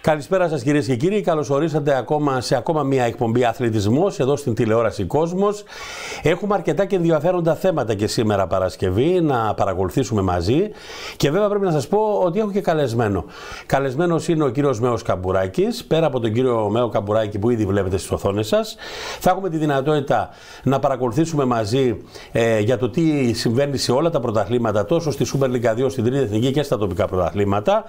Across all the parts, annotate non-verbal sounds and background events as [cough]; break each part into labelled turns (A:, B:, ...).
A: Καλησπέρα σας κυρίες και κύριοι. Καλώς ορίσατε ακόμα σε ακόμα μια εκπομπή Αθλητισμός εδώ στην τηλεόραση Κόσμος. Έχουμε αρκετά και ενδιαφέροντα θέματα και σήμερα Παρασκευή να παρακολουθήσουμε μαζί. Και βέβαια πρέπει να σας πω ότι έχω και καλεσμένο. Καλεσμένος είναι ο κύριος Μέος Καμπουράκης. Πέρα από τον κύριο Μέο Καμπουράκη που ήδη βλέπετε στις οθόνες σας, θα έχουμε τη δυνατότητα να παρακολουθήσουμε μαζί ε, για το τι συμβαίνει σε όλα τα πρωταθλήματα, τόσο στη Super League 2, στην Τρίτη Εθνική και στα τοπικά πρωταθλήματα.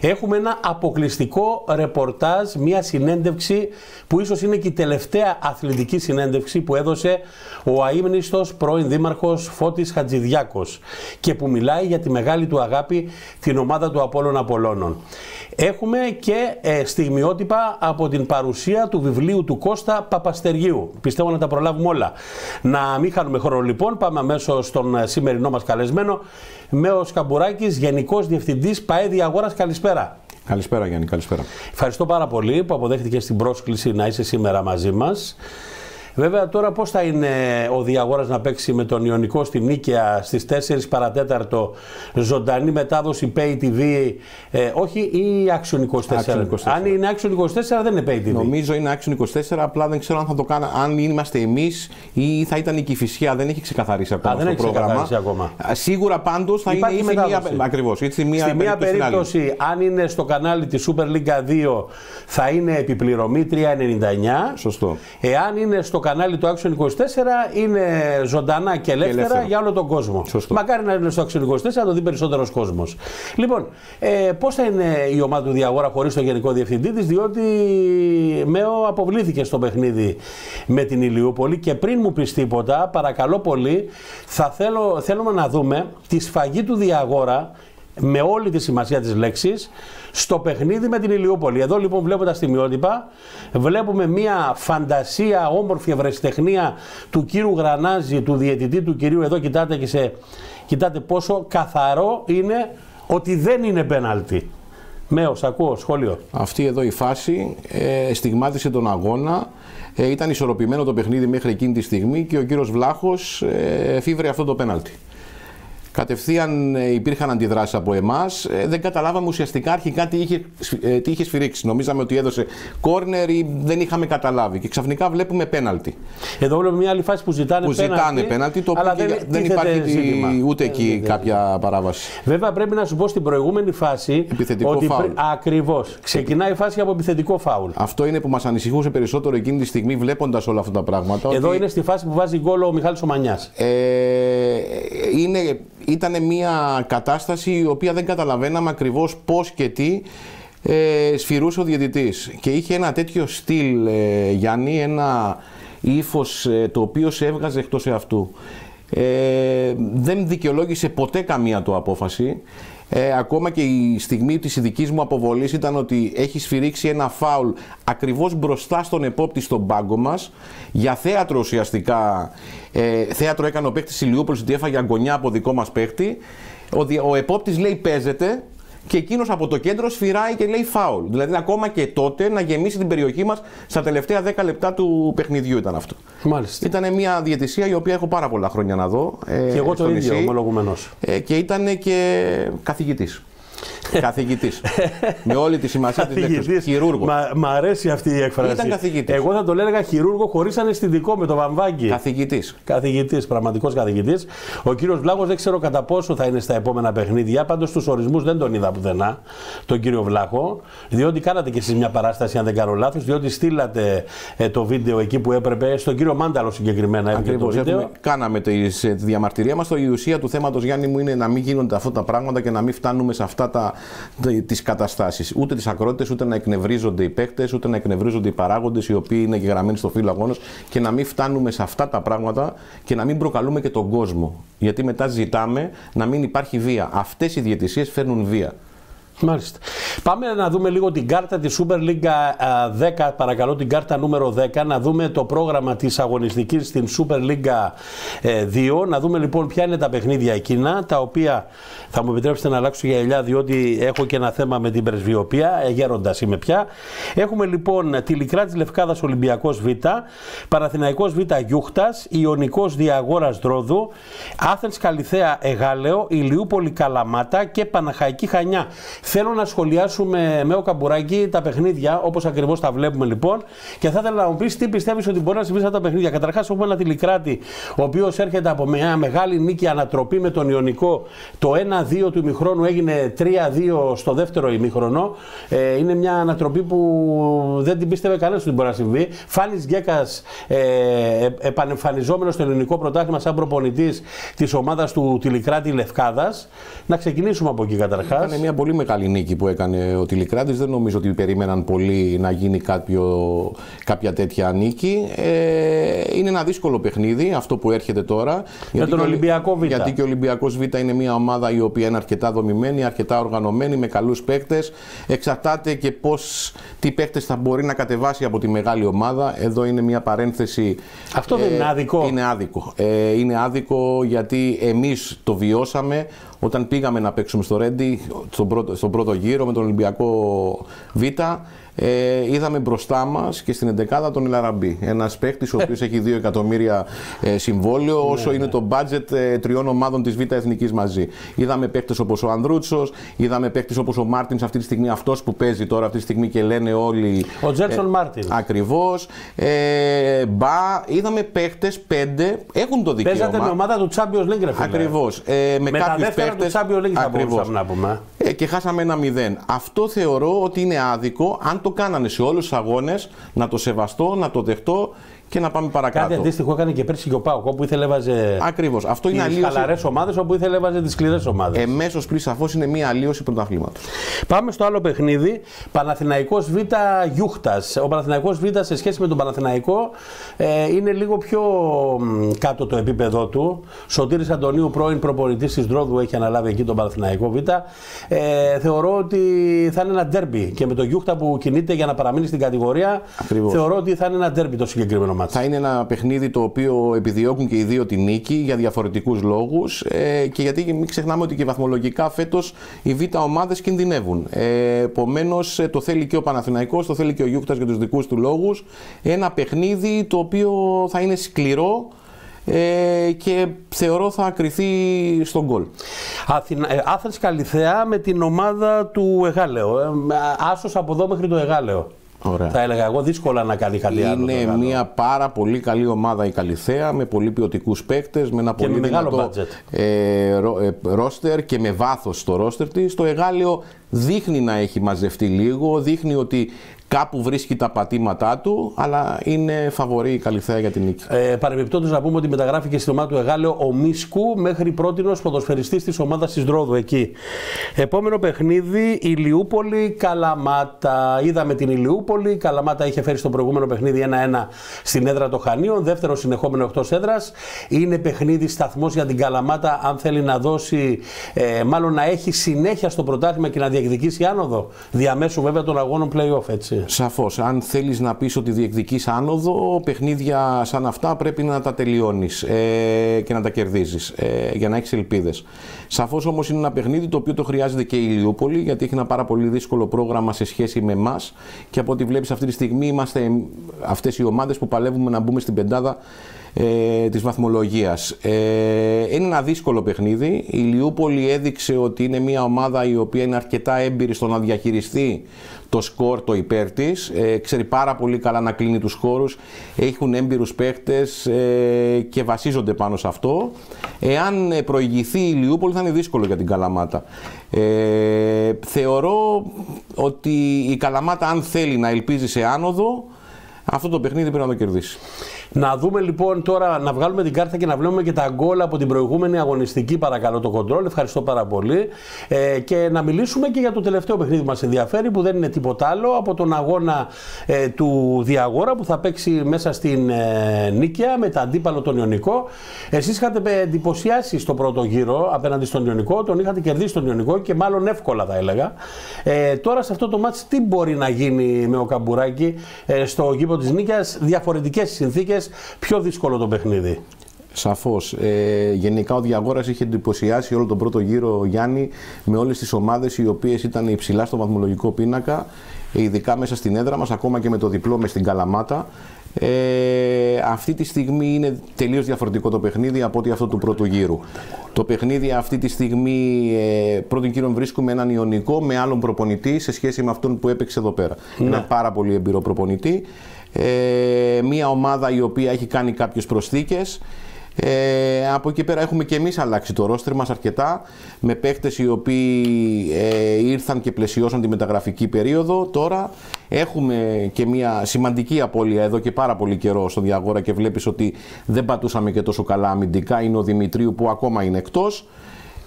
A: Έχουμε ένα αποκλειστικό ρεπορτάζ, μια συνέντευξη που ίσως είναι και η τελευταία αθλητική συνέντευξη που έδωσε ο αείμνηστος πρώην δήμαρχος Φώτης Χατζηδιάκος και που μιλάει για τη μεγάλη του αγάπη την ομάδα του Απόλλων Απολώνων. Έχουμε και ε, στιγμιότυπα από την παρουσία του βιβλίου του Κώστα Παπαστεργίου. Πιστεύω να τα προλάβουμε όλα. Να μην χάνουμε χρόνο λοιπόν, πάμε αμέσως στον ε, σημερινό μας καλεσμένο, Μέος Καμπουράκης, Γενικός Διευθυντής ΠαΕΔη Αγόρας. Καλησπέρα.
B: Καλησπέρα Γιάννη, καλησπέρα.
A: Ευχαριστώ πάρα πολύ που αποδέχτηκε την πρόσκληση να είσαι σήμερα μαζί μας. Βέβαια, τώρα πώς θα είναι ο Διαγόρας να παίξει με τον Ιωνικό στη Νίκαια στις 4 παρατέταρτο ζωντανή μετάδοση Pay TV, ε, όχι ή Action 24. 24. Αν είναι Action 24, δεν είναι Pay TV.
B: Νομίζω είναι Action 24, απλά δεν ξέρω αν θα το κάνω, αν είμαστε εμείς ή θα ήταν η Κυφυσιά. Δεν έχει ξεκαθαρίσει ακόμα
A: Α, δεν
B: το
A: έχει
B: πρόγραμμα.
A: ακόμα.
B: Σίγουρα πάντως θα
A: Υπάρχει
B: είναι ή σε μία.
A: μετάδοση.
B: Ακριβώς.
A: Στη μία περίπτωση, αν είναι στο κανάλι της Super League 2, θα είναι επιπληρωμή 3,99.
B: Σωστό.
A: Εάν είναι στο κανάλι του Action 24, είναι ζωντανά και ελεύθερα,
B: ελεύθερα.
A: για όλο τον κόσμο.
B: Σωστό.
A: Μακάρι να είναι στο Action 24, να το δει περισσότερος κόσμος. Λοιπόν, ε, πώς θα είναι η ομάδα του Διαγόρα χωρίς τον Γενικό Διευθυντή της, διότι Μέο αποβλήθηκε στο παιχνίδι με την Ηλιούπολη και πριν μου πεις τίποτα, παρακαλώ πολύ, θα θέλω, θέλουμε να δούμε τη σφαγή του Διαγόρα με όλη τη σημασία της λέξης στο παιχνίδι με την Ηλιούπολη. Εδώ λοιπόν βλέπω τα στιγμιότυπα, βλέπουμε μια φαντασία, όμορφη ευρεσιτεχνία του κύρου Γρανάζη, του διαιτητή του κυρίου, εδώ κοιτάτε και σε, κοιτάτε πόσο καθαρό είναι ότι δεν είναι πέναλτι. Μέος, ακούω, σχόλιο.
B: Αυτή εδώ η φάση ε, στιγμάτισε τον αγώνα. Ε, ήταν ισορροπημένο το παιχνίδι μέχρι εκείνη τη στιγμή και ο κύριος Βλάχος ε, εφήβρε αυτό το πέναλτι. Κατευθείαν ε, υπήρχαν αντιδράσεις από εμάς. δεν καταλάβαμε ουσιαστικά αρχικά τι είχε, σφ- ε, τι είχε σφυρίξει. Νομίζαμε ότι έδωσε κόρνερ ή δεν είχαμε καταλάβει. Και ξαφνικά βλέπουμε πέναλτι.
A: Εδώ βλέπουμε μια άλλη φάση που ζητάνε
B: Που
A: πέναλτι.
B: ζητάνε πέναλτι, το
A: αλλά
B: οποίο
A: δεν,
B: δεν,
A: τίθεται
B: υπάρχει τι-
A: ζήτημα.
B: ούτε
A: Δεν
B: εκεί
A: τίθεται
B: κάποια παράβαση.
A: Βέβαια πρέπει να σου πω στην προηγούμενη φάση
B: Επιθετικό
A: ότι
B: φάουλ.
A: ακριβώς ξεκινάει η φάση από επιθετικό φάουλ.
B: Αυτό είναι που μας ανησυχούσε περισσότερο εκείνη τη στιγμή βλέποντας όλα αυτά τα πράγματα.
A: Εδώ
B: ότι,
A: είναι στη φάση που βάζει γκολ ο Μιχάλης Ομανιάς.
B: Ε, είναι, ήταν μια κατάσταση η οποία δεν καταλαβαίναμε ακριβώς πώς και τι ε, σφυρούσε ο διαιτητής. Και είχε ένα τέτοιο στυλ, ε, Γιάννη, ένα ύφος ε, το οποίο σε έβγαζε εκτός εαυτού. Ε, δεν δικαιολόγησε ποτέ καμία του απόφαση. Ε, ακόμα και η στιγμή της ειδικής μου αποβολής ήταν ότι έχει σφυρίξει ένα φάουλ ακριβώς μπροστά στον επόπτη στον πάγκο μας. Για θέατρο ουσιαστικά ε, θέατρο έκανε ο παίχτης Ηλιούπολης ότι έφαγε αγκονιά από δικό μας παίχτη ο, δι- ο επόπτης λέει παίζεται και εκείνος από το κέντρο σφυράει και λέει φάουλ. Δηλαδή, ακόμα και τότε να γεμίσει την περιοχή μας στα τελευταία 10 λεπτά του παιχνιδιού ήταν αυτό.
A: Μάλιστα.
B: Ήταν μια διαιτησία η οποία έχω πάρα πολλά χρόνια να δω. ε,
A: Και εγώ το
B: στο
A: ίδιο,
B: νησί.
A: ομολογουμένως.
B: Ε, και ήταν και καθηγητής. [laughs] καθηγητής. Με όλη τη σημασία της λέξης.
A: Καθηγητής.
B: Χειρούργος.
A: Μα, μ' αρέσει αυτή η έκφραση.
B: Ήταν καθηγητής.
A: Εγώ θα το έλεγα χειρούργο χωρίς αναισθητικό με το βαμβάκι.
B: Καθηγητής.
A: Καθηγητής, πραγματικός καθηγητής. Ο κύριος Βλάχος δεν ξέρω κατά πόσο θα είναι στα επόμενα παιχνίδια. Πάντως στου ορισμούς δεν τον είδα πουθενά, τον κύριο Βλάχο. Διότι κάνατε κι εσείς μια παράσταση, αν δεν κάνω λάθος. Διότι στείλατε ε, το βίντεο εκεί που έπρεπε. Στον κύριο Μάνταλο συγκεκριμένα έπρεπε το
B: Ακριβώς.
A: βίντεο.
B: Κάναμε τις, ε, τη διαμαρτυρία μας. Η ουσία του θέματος, Γιάννη μου, είναι να μην γίνονται αυτά τα πράγματα και να μην φτάνουμε σε αυτά τα, τι καταστάσει. Ούτε τις ακρότητες, ούτε να εκνευρίζονται οι παίκτες, ούτε να εκνευρίζονται οι παράγοντες οι οποίοι είναι γραμμένοι στο φύλλο αγώνας και να μην φτάνουμε σε αυτά τα πράγματα και να μην προκαλούμε και τον κόσμο. Γιατί μετά ζητάμε να μην υπάρχει βία. Αυτές οι διαιτησίες φέρνουν βία.
A: Μάλιστα. Πάμε να δούμε λίγο την κάρτα της Super League α, 10, παρακαλώ την κάρτα νούμερο 10, να δούμε το πρόγραμμα της αγωνιστικής στην Super League ε, 2, να δούμε λοιπόν ποια είναι τα παιχνίδια εκείνα, τα οποία θα μου επιτρέψετε να αλλάξω για ελιά, διότι έχω και ένα θέμα με την πρεσβειοπία, ε, γέροντας είμαι πια. Έχουμε λοιπόν τη Λικρά της Λευκάδας Ολυμπιακός Β, Παραθυναϊκός Β Γιούχτας, Ιωνικός Διαγόρας Δρόδου, Άθενς Καλιθέα Εγάλεο, Ηλιούπολη Καλαμάτα και Παναχαϊκή Χανιά. Θέλω να σχολιάσουμε με ο Καμπουράκη τα παιχνίδια όπως ακριβώς τα βλέπουμε λοιπόν και θα ήθελα να μου πεις τι πιστεύεις ότι μπορεί να συμβεί τα παιχνίδια. Καταρχάς, έχουμε ένα τηλικράτη ο οποίος έρχεται από μια μεγάλη νίκη ανατροπή με τον Ιωνικό. Το 1-2 του ημιχρόνου έγινε 3-2 στο δεύτερο ημιχρονό. Ε, είναι μια ανατροπή που δεν την πίστευε κανένας ότι μπορεί να συμβεί. Φάνης Γκέκας, ε, ε, επανεμφανιζόμενος στο ελληνικό πρωτάθλημα σαν προπονητής της ομάδας του τηλικράτη Λευκάδας. Να ξεκινήσουμε από εκεί καταρχάς.
B: Ήταν μια πολύ μεγάλη νίκη που έκανε ο τηλικράτης. Δεν νομίζω ότι περίμεναν πολύ να γίνει κάποιο, κάποια τέτοια νίκη. Ε, είναι ένα δύσκολο παιχνίδι αυτό που έρχεται τώρα. Με
A: γιατί τον Ολυμπιακό Β.
B: Γιατί και ο Ολυμπιακός Β είναι μια ομάδα η οποία είναι αρκετά δομημένη, αρκετά οργανωμένη, με καλούς παίκτες. Εξαρτάται και πώς τι παίκτες θα μπορεί να κατεβάσει από τη μεγάλη ομάδα. Εδώ είναι μια παρένθεση.
A: Αυτό δεν είναι άδικο.
B: Είναι άδικο. Ε, είναι άδικο γιατί εμείς το βιώσαμε όταν πήγαμε να παίξουμε στο Ρέντι στον πρώτο, στον πρώτο γύρο με τον Ολυμπιακό Β ε, είδαμε μπροστά μας και στην 11 τον Ελ Αραμπί. Ένας παίκτης ο οποίος έχει 2 εκατομμύρια ε, συμβόλαιο, ναι, όσο ναι. είναι το budget ε, τριών ομάδων της Β' Εθνικής μαζί. Είδαμε παίκτες όπως ο Ανδρούτσος, είδαμε παίκτες όπως ο Μάρτινς αυτή τη στιγμή, αυτός που παίζει τώρα αυτή τη στιγμή και λένε όλοι.
A: Ο Γκέλσον ε, Μάρτινς.
B: Ακριβώς. Ε, μπα, είδαμε παίκτες πέντε, έχουν το δικαίωμα.
A: Παίζατε με ομάδα του Champions League,
B: Ακριβώς. Ε, με με κάποιους παίκτες.
A: του Champions League θα μπορούσαμε να πούμε.
B: Ε, και χάσαμε ένα μηδέν. Αυτό θεωρώ ότι είναι άδικο αν το κάνανε σε όλους τους αγώνες, να το σεβαστώ, να το δεχτώ και να πάμε παρακάτω.
A: Κάτι αντίστοιχο έκανε και πέρσι και ο Πάουκ, όπου ήθελε έβαζε.
B: Ακριβώς. Αυτό είναι αλλίωση.
A: χαλαρές ομάδες, όπου ήθελε έβαζε τις σκληρές ομάδες.
B: Εμέσως πριν σαφώς είναι μία αλλίωση πρωταθλήματο.
A: Πάμε στο άλλο παιχνίδι. Παναθηναϊκός Β Γιούχτας. Ο Παναθηναϊκός Β σε σχέση με τον Παναθηναϊκό ε, είναι λίγο πιο κάτω το επίπεδο του. Σωτήρης Αντωνίου, πρώην προπονητής της Δρόδου, έχει αναλάβει εκεί τον Παναθηναϊκό Β. Ε, θεωρώ ότι θα είναι ένα ντέρμπι και με τον Γιούχτα που κινείται για να παραμείνει στην κατηγορία. Ακριβώς. Θεωρώ ότι θα είναι ένα ντέρμπι το συγκεκριμένο
B: θα είναι ένα παιχνίδι το οποίο επιδιώκουν και οι δύο τη νίκη για διαφορετικούς λόγους ε, και γιατί μην ξεχνάμε ότι και βαθμολογικά φέτος οι β' ομάδες κινδυνεύουν. Ε, Επομένως ε, το θέλει και ο Παναθηναϊκός, το θέλει και ο Γιούχτας για τους δικούς του λόγους. Ένα παιχνίδι το οποίο θα είναι σκληρό ε, και θεωρώ θα ακριθεί στον γκολ.
A: Ε, Άθρης Καλυθέα με την ομάδα του Εγάλεο. Ε, άσος από εδώ μέχρι το Εγάλεο. Ωραία. Θα έλεγα εγώ δύσκολα να κάνει κάτι
B: άλλο. Είναι μια πάρα πολύ καλή ομάδα η Καλυθέα με πολύ ποιοτικούς παίκτες, με ένα πολύ με μεγάλο ε, ε, ρόστερ και με βάθος στο ρόστερ της. Το Εγάλεο δείχνει να έχει μαζευτεί λίγο, δείχνει ότι κάπου βρίσκει τα πατήματά του, αλλά είναι φαβορή η Καλυθέα για την νίκη.
A: Ε, Παρεμπιπτόντως, να πούμε ότι μεταγράφηκε στην ομάδα του Εγάλεο ο Μίσκου μέχρι πρώτη ποδοσφαιριστής της ομάδας της Δρόδου εκεί. Επόμενο παιχνίδι, Ηλιούπολη Καλαμάτα. Είδαμε την Ηλιούπολη. Καλαμάτα είχε φέρει στο προηγούμενο παιχνίδι 1-1 στην έδρα των Χανίων. Δεύτερο συνεχόμενο εκτός έδρας. Είναι παιχνίδι σταθμός για την Καλαμάτα, αν θέλει να δώσει, ε, μάλλον να έχει συνέχεια στο πρωτάθλημα και να διεκδικήσει άνοδο. Διαμέσου βέβαια των αγώνων playoff, έτσι.
B: Σαφώς. Αν θέλεις να πεις ότι διεκδική άνοδο, παιχνίδια σαν αυτά πρέπει να τα τελειώνεις ε, και να τα κερδίζεις ε, για να έχεις ελπίδες. Σαφώς όμως είναι ένα παιχνίδι το οποίο το χρειάζεται και η Ηλιούπολη γιατί έχει ένα πάρα πολύ δύσκολο πρόγραμμα σε σχέση με εμάς και από ό,τι βλέπεις αυτή τη στιγμή είμαστε αυτές οι ομάδες που παλεύουμε να μπούμε στην πεντάδα ε, της βαθμολογίας. Ε, είναι ένα δύσκολο παιχνίδι. Η Ηλιούπολη έδειξε ότι είναι μια ομάδα η οποία είναι αρκετά έμπειρη στο να διαχειριστεί το σκορ το υπέρ της. Ε, ξέρει πάρα πολύ καλά να κλείνει τους χώρους. Έχουν έμπειρους παίχτες ε, και βασίζονται πάνω σε αυτό. Εάν προηγηθεί η Ηλιούπολη θα είναι δύσκολο για την Καλαμάτα. Ε, θεωρώ ότι η Καλαμάτα αν θέλει να ελπίζει σε άνοδο αυτό το παιχνίδι πρέπει να το κερδίσει.
A: Να δούμε λοιπόν τώρα, να βγάλουμε την κάρτα και να βλέπουμε και τα γκολ από την προηγούμενη αγωνιστική, παρακαλώ το κοντρόλ. Ευχαριστώ πάρα πολύ. Ε, και να μιλήσουμε και για το τελευταίο παιχνίδι που μας ενδιαφέρει, που δεν είναι τίποτα άλλο από τον αγώνα ε, του Διαγόρα που θα παίξει μέσα στην ε, Νίκαια με τα αντίπαλο τον Ιωνικό. Εσείς είχατε εντυπωσιάσει στο πρώτο γύρο απέναντι στον Ιωνικό, τον είχατε κερδίσει τον Ιωνικό και μάλλον εύκολα θα έλεγα. Ε, τώρα σε αυτό το μάτι τι μπορεί να γίνει με ο Καμπουράκη ε, στο γήπο της Νίκαια, διαφορετικές συνθήκες πιο δύσκολο το παιχνίδι.
B: Σαφώς. Ε, γενικά ο Διαγόρας είχε εντυπωσιάσει όλο τον πρώτο γύρο Γιάννη με όλες τις ομάδες οι οποίες ήταν υψηλά στο βαθμολογικό πίνακα. ειδικά μέσα στην έδρα μας, ακόμα και με το διπλό μες στην Καλαμάτα. Ε, αυτή τη στιγμή είναι τελείως διαφορετικό το παιχνίδι από ότι αυτό του πρώτου γύρου. Το παιχνίδι αυτή τη στιγμή ε, πρώτον κύριο βρίσκουμε έναν Ιωνικό με άλλον προπονητή σε σχέση με αυτόν που έπαιξε εδώ πέρα. Ναι. Ένα πάρα πολύ εμπειρό προπονητή. Ε, μια ομάδα η οποία έχει κάνει κάποιες προσθήκες ε, από εκεί πέρα έχουμε και εμείς αλλάξει το ρόστερ μας αρκετά με παίχτες οι οποίοι ε, ήρθαν και πλαισιώσαν τη μεταγραφική περίοδο. Τώρα έχουμε και μια σημαντική απώλεια εδώ και πάρα πολύ καιρό στο Διαγόρα και βλέπεις ότι δεν πατούσαμε και τόσο καλά αμυντικά. Είναι ο Δημητρίου που ακόμα είναι εκτός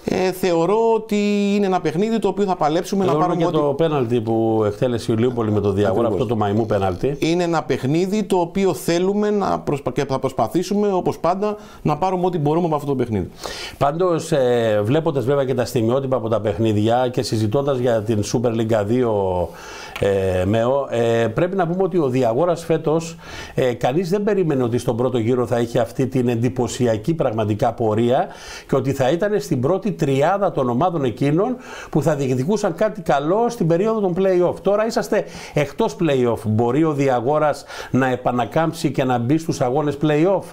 B: ε, θεωρώ ότι είναι ένα παιχνίδι το οποίο θα παλέψουμε
A: να
B: πάρουμε.
A: Και το πέναλτι που εκτέλεσε η Λίουπολη με το Διαγόρα, αυτό το μαϊμού πέναλτι.
B: Είναι ένα παιχνίδι το οποίο θέλουμε να προσπα... και θα προσπαθήσουμε όπως πάντα να πάρουμε ό,τι μπορούμε από αυτό το παιχνίδι.
A: Πάντως, ε, βλέποντας βέβαια και τα στιγμιότυπα από τα παιχνίδια και συζητώντας για την Super League 2 ε, ΜΕΟ, ε, πρέπει να πούμε ότι ο Διαγόρας φέτος ε, κανείς δεν περίμενε ότι στον πρώτο γύρο θα είχε αυτή την εντυπωσιακή πραγματικά πορεία και ότι θα ήταν στην πρώτη τριάδα των ομάδων εκείνων που θα διεκδικούσαν κάτι καλό στην περίοδο των play-off. Τώρα είσαστε εκτός play-off. Μπορεί ο Διαγόρας να επανακάμψει και να μπει στους αγώνες play-off;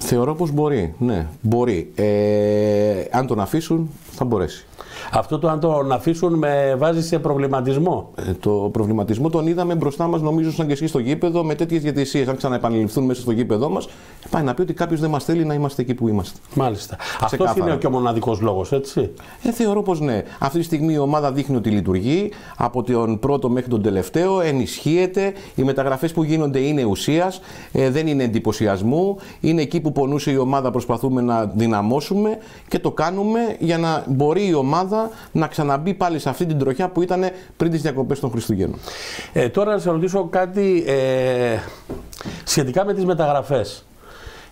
B: Θεωρώ πως μπορεί, ναι, μπορεί. Ε, αν τον αφήσουν θα μπορέσει.
A: Αυτό το αν τον αφήσουν με βάζει σε προβληματισμό.
B: Ε, το προβληματισμό τον είδαμε μπροστά μας, νομίζω, σαν και εσύ στο γήπεδο, με τέτοιες διατησίε. Αν ξαναεπανεληφθούν μέσα στο γήπεδό μας, πάει να πει ότι κάποιος δεν μας θέλει να είμαστε εκεί που είμαστε.
A: Μάλιστα. Αυτός είναι και ο μοναδικός λόγος, έτσι;
B: Ε, θεωρώ πως ναι. Αυτή τη στιγμή η ομάδα δείχνει ότι λειτουργεί από τον πρώτο μέχρι τον τελευταίο, ενισχύεται. Οι μεταγραφές που γίνονται είναι ουσίας, ε, δεν είναι εντυπωσιασμού. Είναι εκεί που πονούσε η ομάδα, προσπαθούμε να δυναμώσουμε και το κάνουμε για να μπορεί η ομάδα να ξαναμπεί πάλι σε αυτή την τροχιά που ήταν πριν τις διακοπές των Χριστουγέννων.
A: Ε, τώρα να σε ρωτήσω κάτι ε, σχετικά με τις μεταγραφές.